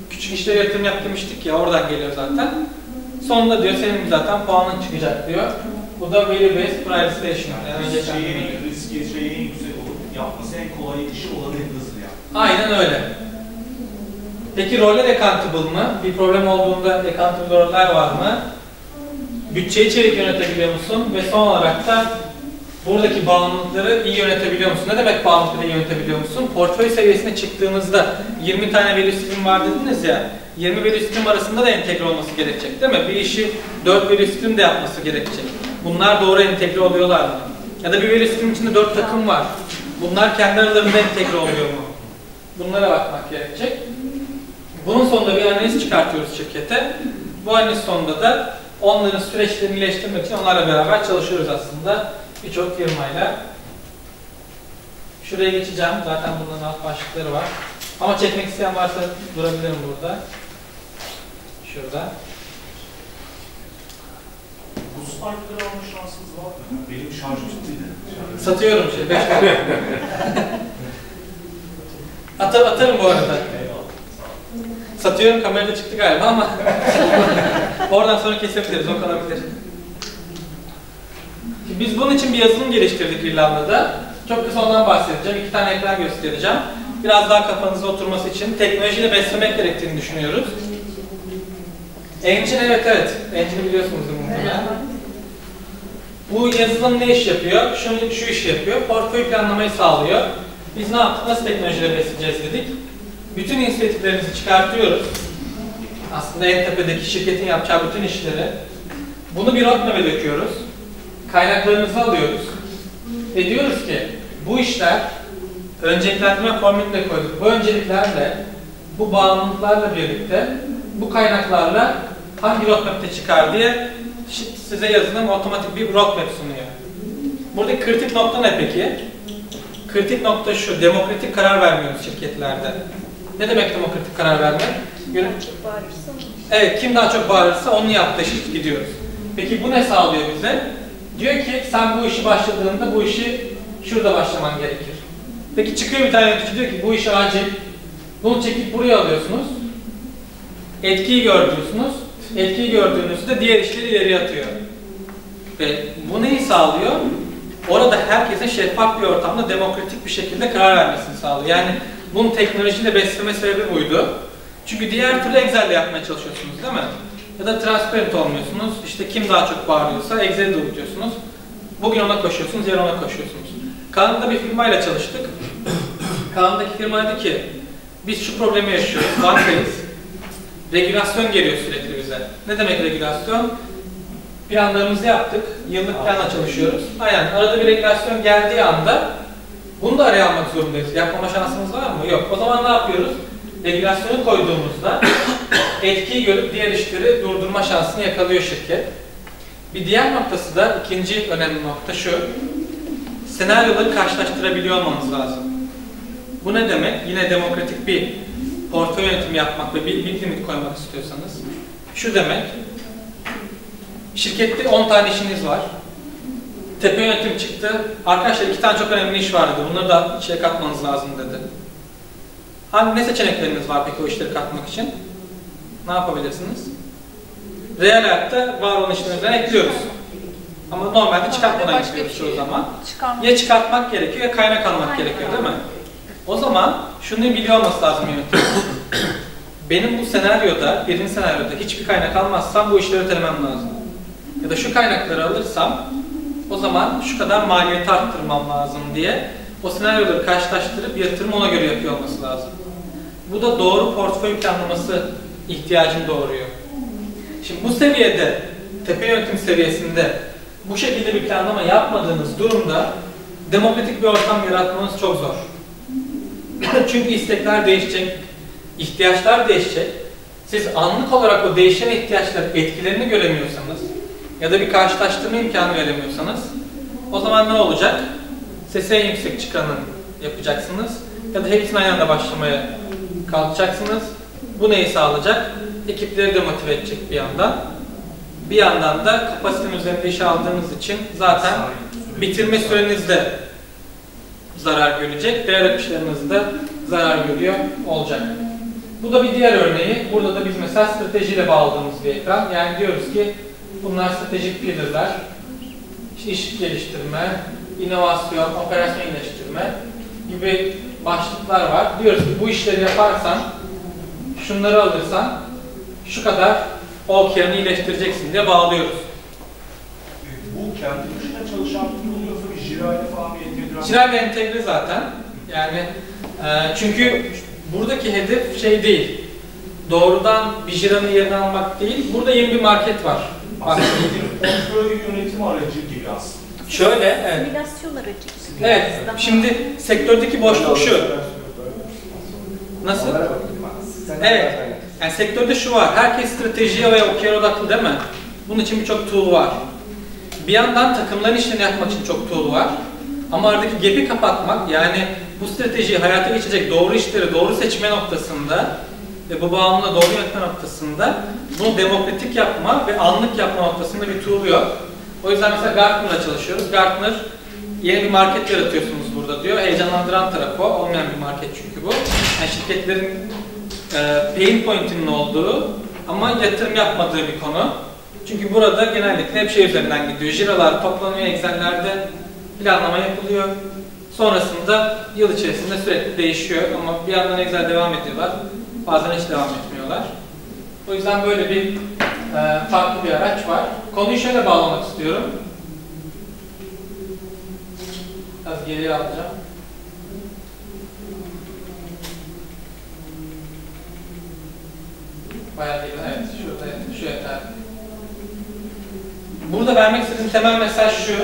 Küçük işlere yatırım yap demiştik ya, oradan geliyor zaten. Sonunda diyor, senin zaten puanın çıkacak diyor. Bu da value based prioritization. Yani. Şeyin riski şeyi en yüksek olur. Yapması en kolay işi olan en hızlı yap. Aynen öyle. Peki roller accountable mı? Bir problem olduğunda accountable roller var mı? Bütçeyi çevik yönetebiliyor musun? Ve son olarak da buradaki bağımlılıkları iyi yönetebiliyor musun? Ne demek bağımlılıkları iyi yönetebiliyor musun? Portföy seviyesine çıktığınızda 20 tane value stream var dediniz ya, 20 value stream arasında da entegre olması gerekecek değil mi? Bir işi 4 value stream de yapması gerekecek. Bunlar doğru entegre oluyorlar mı? Ya da bir value stream içinde 4 takım var. Bunlar kendi aralarında entegre oluyor mu? Bunlara bakmak gerekecek. Bunun sonunda bir analiz çıkartıyoruz şirkete. Bu analiz sonunda da onların süreçlerini iyileştirmek için onlarla beraber çalışıyoruz aslında. Birçok firmayla. Şuraya geçeceğim. Zaten bunların alt başlıkları var. Ama çekmek isteyen varsa durabilirim burada. Şurada. Bu slide'ları alma şansınız var mı? Benim şarjım. Şarjım. Satıyorum şey. Beş Atar, atarım bu arada. Satıyorum kamerada çıktı galiba ama oradan sonra kesebiliriz, o kalabilir. Şimdi biz bunun için bir yazılım geliştirdik İrlanda'da. Çok kısa ondan bahsedeceğim. İki tane ekran göstereceğim. Biraz daha kafanızda oturması için teknolojiyle beslemek gerektiğini düşünüyoruz. Engine evet evet. Engine'i biliyorsunuzdur muhtemelen. Bu yazılım ne iş yapıyor? Şu, şu iş yapıyor. Portföy planlamayı sağlıyor. Biz ne yaptık? Nasıl teknolojiyle besleyeceğiz dedik. Bütün inisiyatiflerimizi çıkartıyoruz. Aslında en tepedeki şirketin yapacağı bütün işleri. Bunu bir roadmap'e döküyoruz. Kaynaklarımızı alıyoruz. Ve diyoruz ki bu işler önceliklendirme formülüne koyduk. Bu önceliklerle, bu bağımlılıklarla birlikte, bu kaynaklarla hangi roadmap'te çıkar diye size yazılım otomatik bir roadmap sunuyor. Buradaki kritik nokta ne peki? Kritik nokta şu, demokratik karar vermiyoruz şirketlerde. Ne demek demokratik karar vermek? Yönet- Daha çok bağırırsa. Evet, kim daha çok bağırırsa onu yaptı işte gidiyoruz. Peki bu ne sağlıyor bize? Diyor ki sen bu işi başladığında bu işi şurada başlaman gerekir. Peki çıkıyor bir tane yönetici diyor ki bu iş acil. Bunu çekip buraya alıyorsunuz. Etkiyi gör diyorsunuz. Etkiyi gördüğünüzde diğer işleri ileriye atıyor. Ve bu neyi sağlıyor? Orada herkesin şeffaf bir ortamda demokratik bir şekilde karar vermesini sağlıyor. Yani bunun teknolojiyle besleme sebebi buydu. Çünkü diğer türlü Excel'le yapmaya çalışıyorsunuz değil mi? Ya da transparent olmuyorsunuz. İşte kim daha çok bağırıyorsa Excel'i de unutuyorsunuz. Bugün ona koşuyorsunuz, yarın ona koşuyorsunuz. Kanada'da bir firmayla çalıştık. Kanada'daki firma dedi ki, biz şu problemi yaşıyoruz, bankayız. Regülasyon geliyor sürekli bize. Ne demek regülasyon? Planlarımızı yaptık, yıllık planla çalışıyoruz. Aynen, arada bir regülasyon geldiği anda bunu da araya almak zorundayız. Yapmama şansımız var mı? Yok. O zaman ne yapıyoruz? Regülasyonu koyduğumuzda etkiyi görüp diğer işleri durdurma şansını yakalıyor şirket. Bir diğer noktası da ikinci önemli nokta şu. Senaryoları karşılaştırabiliyor olmanız lazım. Bu ne demek? Yine demokratik bir portföy yönetimi yapmak ve bir, bir limit koymak istiyorsanız. Şu demek. Şirkette 10 tane işiniz var. Tepe yönetim çıktı. Arkadaşlar iki tane çok önemli iş var dedi. Bunları da içine katmanız lazım dedi. Hangi ne seçenekleriniz var peki o işleri katmak için? Ne yapabilirsiniz? Real hayatta var olan işlerimizden ekliyoruz. Ama normalde çıkartmadan bir çoğu şey zaman. Çıkarmak. Ya çıkartmak gerekiyor ya kaynak almak Aynen. gerekiyor değil mi? O zaman şunu biliyor olması lazım yönetim. Benim bu senaryoda, birinci senaryoda hiçbir kaynak almazsam bu işleri ötelemem lazım. Ya da şu kaynakları alırsam o zaman şu kadar maliyeti arttırmam lazım diye o senaryoları karşılaştırıp yatırım ona göre yapıyor olması lazım. Bu da doğru portföy planlaması ihtiyacını doğuruyor. Şimdi bu seviyede, tepe yönetim seviyesinde bu şekilde bir planlama yapmadığınız durumda demokratik bir ortam yaratmanız çok zor. Çünkü istekler değişecek, ihtiyaçlar değişecek. Siz anlık olarak o değişen ihtiyaçların etkilerini göremiyorsanız ya da bir karşılaştırma imkanı veremiyorsanız o zaman ne olacak? Sesi en yüksek çıkanın yapacaksınız ya da hepsini aynı anda başlamaya kalkacaksınız. Bu neyi sağlayacak? Ekipleri de motive edecek bir yandan. Bir yandan da kapasitenin üzerinde iş aldığınız için zaten bitirme süreniz de zarar görecek. Değer akışlarınız da zarar görüyor olacak. Bu da bir diğer örneği. Burada da biz mesela stratejiyle bağladığımız bir ekran. Yani diyoruz ki bunlar stratejik pillarlar. İşte iş geliştirme, inovasyon, operasyon iyileştirme gibi başlıklar var. Diyoruz ki bu işleri yaparsan, şunları alırsan şu kadar o okyanı iyileştireceksin diye bağlıyoruz. Bu kendi başına çalışan bir oluyor yoksa bir jirayla falan bir entegrasyon. Jiral entegre zaten. Yani e, çünkü buradaki hedef şey değil. Doğrudan bir jiranın yerini almak değil. Burada yeni bir market var. Aslında kontrol yönetim aracı gibi aslında. Şöyle, evet. Simülasyon aracı gibi. Evet, şimdi sektördeki boşluk şu. Nasıl? Evet. Yani sektörde şu var. Herkes stratejiye ve okyer odaklı değil mi? Bunun için birçok tool var. Bir yandan takımların işlerini yapmak için çok tool var. Ama aradaki gap'i kapatmak yani bu stratejiyi hayata geçecek doğru işleri doğru seçme noktasında ve bu bağımlılığı doğru yönetme noktasında bunu demokratik yapma ve anlık yapma noktasında bir tool yok. O yüzden mesela Gartner'la çalışıyoruz. Gartner yeni bir market yaratıyorsunuz burada diyor. Heyecanlandıran tarafı o. Olmayan bir market çünkü bu. Yani şirketlerin e, pain point'inin olduğu ama yatırım yapmadığı bir konu. Çünkü burada genellikle hep şey üzerinden gidiyor. Jirolar toplanıyor, Excel'lerde planlama yapılıyor. Sonrasında yıl içerisinde sürekli değişiyor ama bir yandan Excel devam ediyorlar. Bazen hiç devam etmiyorlar. O yüzden böyle bir e, farklı bir araç var. Konuyu şöyle bağlamak istiyorum. Biraz geriye alacağım. Bayağı değil, evet. Şurada, şu yeter. Burada vermek istediğim temel mesaj şu.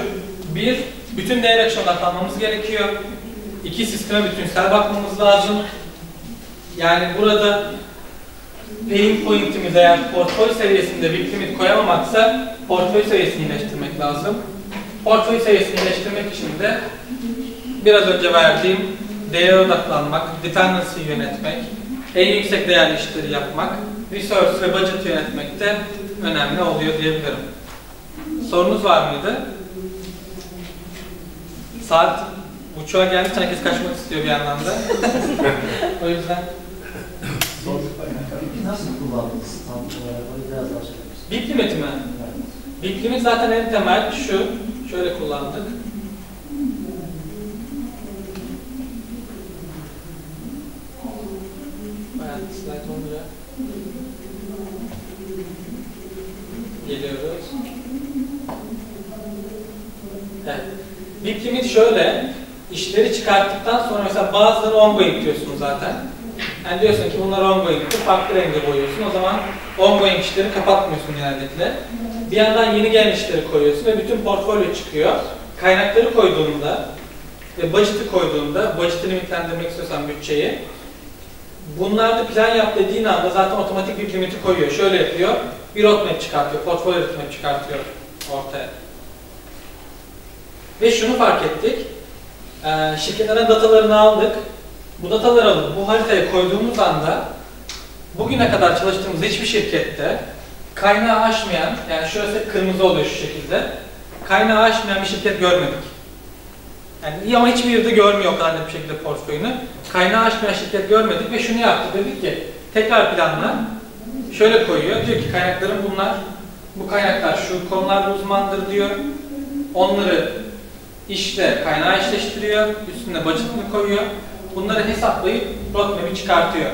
Bir, bütün değer akışına odaklanmamız gerekiyor. İki, sisteme bütünsel bakmamız lazım. Yani burada pain point'imiz eğer portföy seviyesinde bir limit koyamamaksa portföy seviyesini iyileştirmek lazım. Portföy seviyesini iyileştirmek için de biraz önce verdiğim değer odaklanmak, dependency yönetmek, en yüksek değerli işleri yapmak, resource ve budget yönetmek de önemli oluyor diyebilirim. Sorunuz var mıydı? Saat buçuğa gelmiş, herkes kaçmak istiyor bir yandan da. o yüzden Peki nasıl kullandınız tam olarak? Onu biraz daha misiniz? bip limiti mi? Bip limit zaten en temel şu, şöyle kullandık. Bayağı slide olunca geliyoruz. Evet. Bip limit şöyle, işleri çıkarttıktan sonra mesela bazıları ongoing diyorsun zaten. Yani diyorsun ki bunlar ongoing'ti, farklı renge boyuyorsun. O zaman ongoing işleri kapatmıyorsun genellikle. Bir yandan yeni gelen işleri koyuyorsun ve bütün portfolyo çıkıyor. Kaynakları koyduğunda ve budget'ı koyduğunda, budget'ı limitlendirmek istiyorsan bütçeyi, bunlarda plan yap dediğin anda zaten otomatik bir limiti koyuyor. Şöyle yapıyor, bir roadmap çıkartıyor, portfolyo roadmap çıkartıyor ortaya. Ve şunu fark ettik, ee, şirketlerin datalarını aldık, bu dataları alıp bu haritaya koyduğumuz anda bugüne kadar çalıştığımız hiçbir şirkette kaynağı aşmayan, yani şurası kırmızı oluyor şu şekilde, kaynağı aşmayan bir şirket görmedik. Yani ama hiçbir yerde görmüyor o kadar bir şekilde portföyünü. Kaynağı aşmayan şirket görmedik ve şunu yaptık. Dedik ki tekrar planla şöyle koyuyor. Diyor ki kaynakların bunlar. Bu kaynaklar şu konularda uzmandır diyor. Onları işte kaynağı eşleştiriyor. Üstüne budget'ını koyuyor. Bunları hesaplayıp roadmap'i çıkartıyor.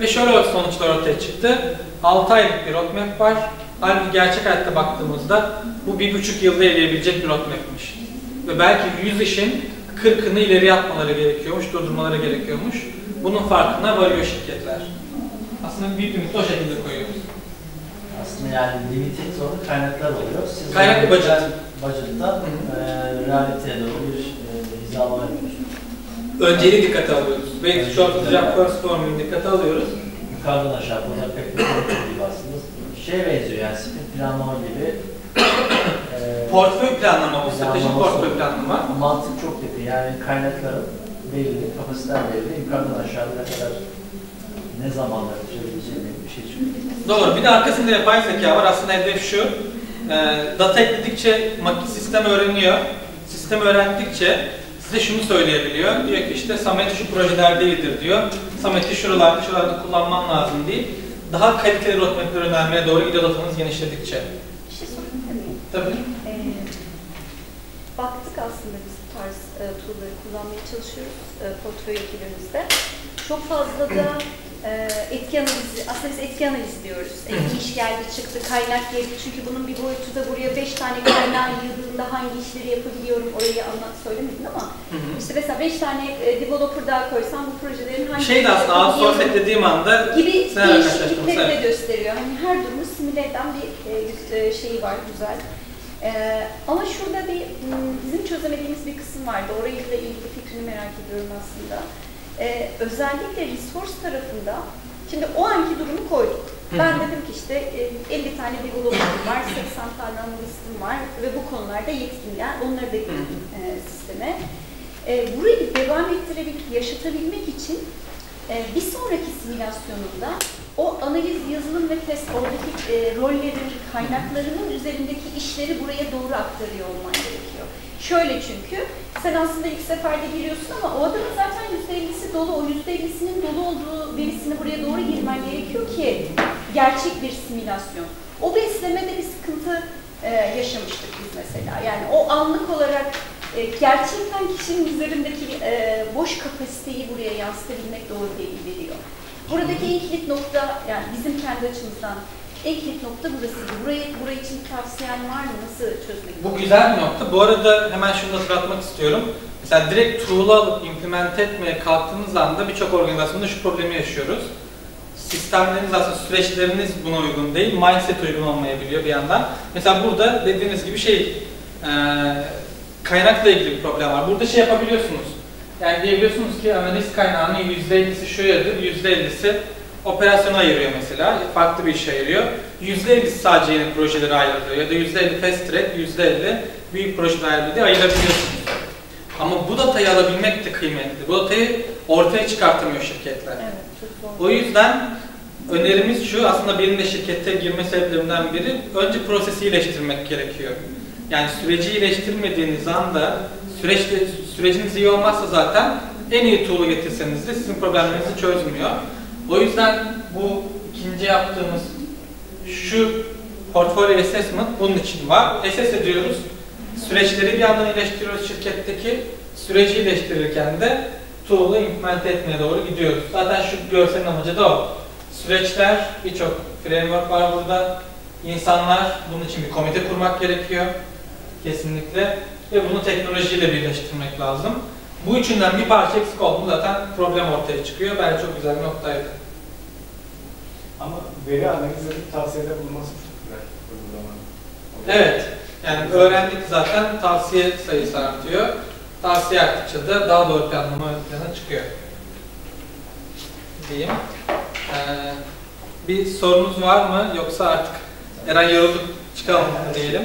Ve şöyle sonuçlar ortaya çıktı. 6 aylık bir roadmap var. Halbuki gerçek hayatta baktığımızda bu bir buçuk yılda eleyebilecek bir roadmap'miş. Ve belki 100 işin 40'ını ileri yapmaları gerekiyormuş, durdurmaları gerekiyormuş. Bunun farkına varıyor şirketler. Aslında bir limiti o şekilde koyuyoruz. Aslında yani limited sonra kaynaklar oluyor. Siz Kaynak de budget. Budget'ta e, realiteye doğru bir e, hizalama yapıyorsunuz. Önceliği dikkate alıyoruz. Wait short sıcak first formülü dikkate alıyoruz. Yukarıdan aşağı bunlar pek de kontrol gibi aslında. Şeye benziyor yani sprint planlama gibi. e, Portföy planlama bu, stratejik portföy planlama. Mantık çok yakın yani kaynakların belli, kapasiteler belli, yukarıdan aşağı ne kadar ne zamanla bitirebileceğini bir şey çıkıyor. Doğru. Bir de arkasında yapay zeka var. Aslında hedef şu. E, data ekledikçe sistem öğreniyor. Sistem öğrendikçe size şunu söyleyebiliyor. Diyor ki işte Samet şu projeler değildir diyor. Samet'i şuralarda şuralarda kullanman lazım değil. Daha kaliteli roadmap'ler önermeye doğru gidiyor datanız genişledikçe. Bir şey miyim? Tabii. Ee, baktık aslında biz bu tarz e, tool'ları kullanmaya çalışıyoruz e, portföy ekibimizde. Çok fazla da etki analizi, aslında biz etki analizi diyoruz. E, bir iş geldi çıktı, kaynak geldi. Çünkü bunun bir boyutu da buraya beş tane kaynağı yığdığında hangi işleri yapabiliyorum orayı anlat söylemedin ama Hı hı. işte mesela beş tane e, developer daha koysam bu projelerin hangi Şey de aslında outsource eklediğim anda gibi değişiklikleri de gösteriyor. Hani her durumu simüle eden bir e, e, şeyi var, güzel. E, ama şurada bir m, bizim çözemediğimiz bir kısım vardı. Orayla ilgili fikrini merak ediyorum aslında. E, özellikle resource tarafında, şimdi o anki durumu koyduk. Ben dedim ki işte e, 50 tane developer'ım var, 80 tane analistim var ve bu konularda yetkinler. Onları da girdim e, sisteme. E, burayı devam ettirebilip yaşatabilmek için e, bir sonraki simülasyonunda o analiz, yazılım ve test oradaki e, rollerin, kaynaklarının üzerindeki işleri buraya doğru aktarıyor olman gerekiyor. Şöyle çünkü sen aslında ilk seferde giriyorsun ama o adamın zaten %50'si dolu, o %50'sinin dolu olduğu birisini buraya doğru girmen gerekiyor ki gerçek bir simülasyon. O beslemede bir sıkıntı e, yaşamıştık biz mesela. Yani o anlık olarak e, gerçekten kişinin üzerindeki e, boş kapasiteyi buraya yansıtabilmek doğru değil veriyor. Buradaki en kilit nokta, yani bizim kendi açımızdan kilit nokta burasıydı. Burayı, burayı için tavsiyen var mı? Nasıl çözmek? Bu güzel bir nokta. Bu arada hemen şunu hatırlatmak istiyorum. Mesela direkt tool'u alıp implement etmeye kalktığınız anda birçok organizasyonda şu problemi yaşıyoruz. Sistemleriniz aslında süreçleriniz buna uygun değil, mindset uygun olmayabiliyor bir yandan. Mesela burada dediğiniz gibi şey, e, kaynakla ilgili bir problem var. Burada şey yapabiliyorsunuz. Yani diyebiliyorsunuz ki analiz kaynağının %50'si şuradır, %50'si operasyona ayırıyor mesela, farklı bir işe ayırıyor. %50'si sadece yeni projelere ayrılıyor ya da %50 fast track, %50 büyük projeler ayrılıyor diye ayırabiliyorsunuz. Ama bu datayı alabilmek de kıymetli. Bu datayı ortaya çıkartamıyor şirketler. Evet. O yüzden önerimiz şu, aslında benim de şirkete girme sebeplerimden biri, önce prosesi iyileştirmek gerekiyor. Yani süreci iyileştirmediğiniz anda, süreçte, süreciniz iyi olmazsa zaten en iyi tool'u getirseniz de sizin problemlerinizi çözmüyor. O yüzden bu ikinci yaptığımız şu portfolio assessment bunun için var. Assess ediyoruz. Süreçleri bir yandan iyileştiriyoruz şirketteki. Süreci iyileştirirken de tool'u implement etmeye doğru gidiyoruz. Zaten şu görselin amacı da o. Süreçler, birçok framework var burada. İnsanlar, bunun için bir komite kurmak gerekiyor. Kesinlikle. Ve bunu teknolojiyle birleştirmek lazım. Bu üçünden bir parça eksik oldu zaten problem ortaya çıkıyor. Bence çok güzel bir noktaydı. Ama veri analizleri tavsiyede bulunması çok güzel uygulamanın. Evet. Yani öğrendik zaten tavsiye sayısı artıyor. Tavsiye arttıkça da daha doğru planlama plana çıkıyor. Diyeyim. Ee, bir sorunuz var mı? Yoksa artık Eren yorulduk çıkalım diyelim.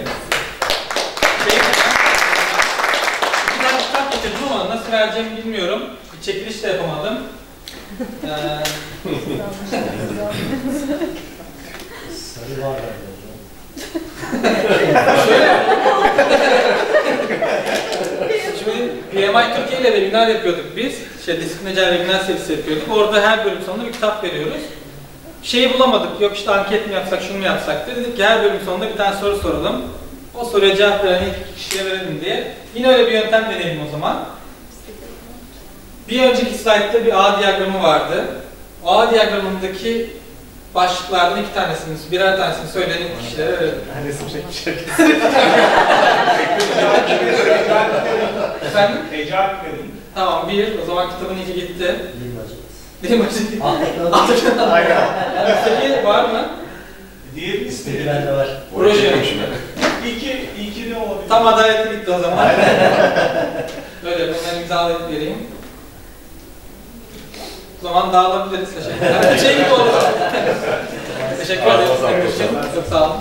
Şey, bir tane kitap getirdim ama nasıl vereceğimi bilmiyorum. Bir çekiliş de yapamadım. Sarı var hocam. Şimdi PMI Türkiye ile webinar yapıyorduk biz. Şey, disiplin ecel webinar serisi yapıyorduk. Orada her bölüm sonunda bir kitap veriyoruz. Şeyi bulamadık. Yok işte anket mi yapsak, şunu mu yapsak diye. Dedik ki her bölüm sonunda bir tane soru soralım. O soruya cevap veren ilk kişiye verelim diye. Yine öyle bir yöntem deneyelim o zaman. Bir önceki slaytta bir ağ diyagramı vardı. O ağ diyagramındaki başlıklardan iki tanesini, birer tanesini söyleyen kişilere verelim. Resim çekmiş herkes. Efendim? Ecel dedim. Tamam bir. O zaman kitabın ilki gitti. Bilim acısı. Değil mi? Alttaki Alttakiler Aynen. var mı? Diğer Peki listede bende var. Proje. ilki, ilki ne olabilir? Tam adaletli bitti o zaman. Böyle bunları imzalayıp vereyim. O zaman dağılabiliriz. Teşekkürler. Şey gibi oldu. Teşekkür ederim. Çok sağ olun.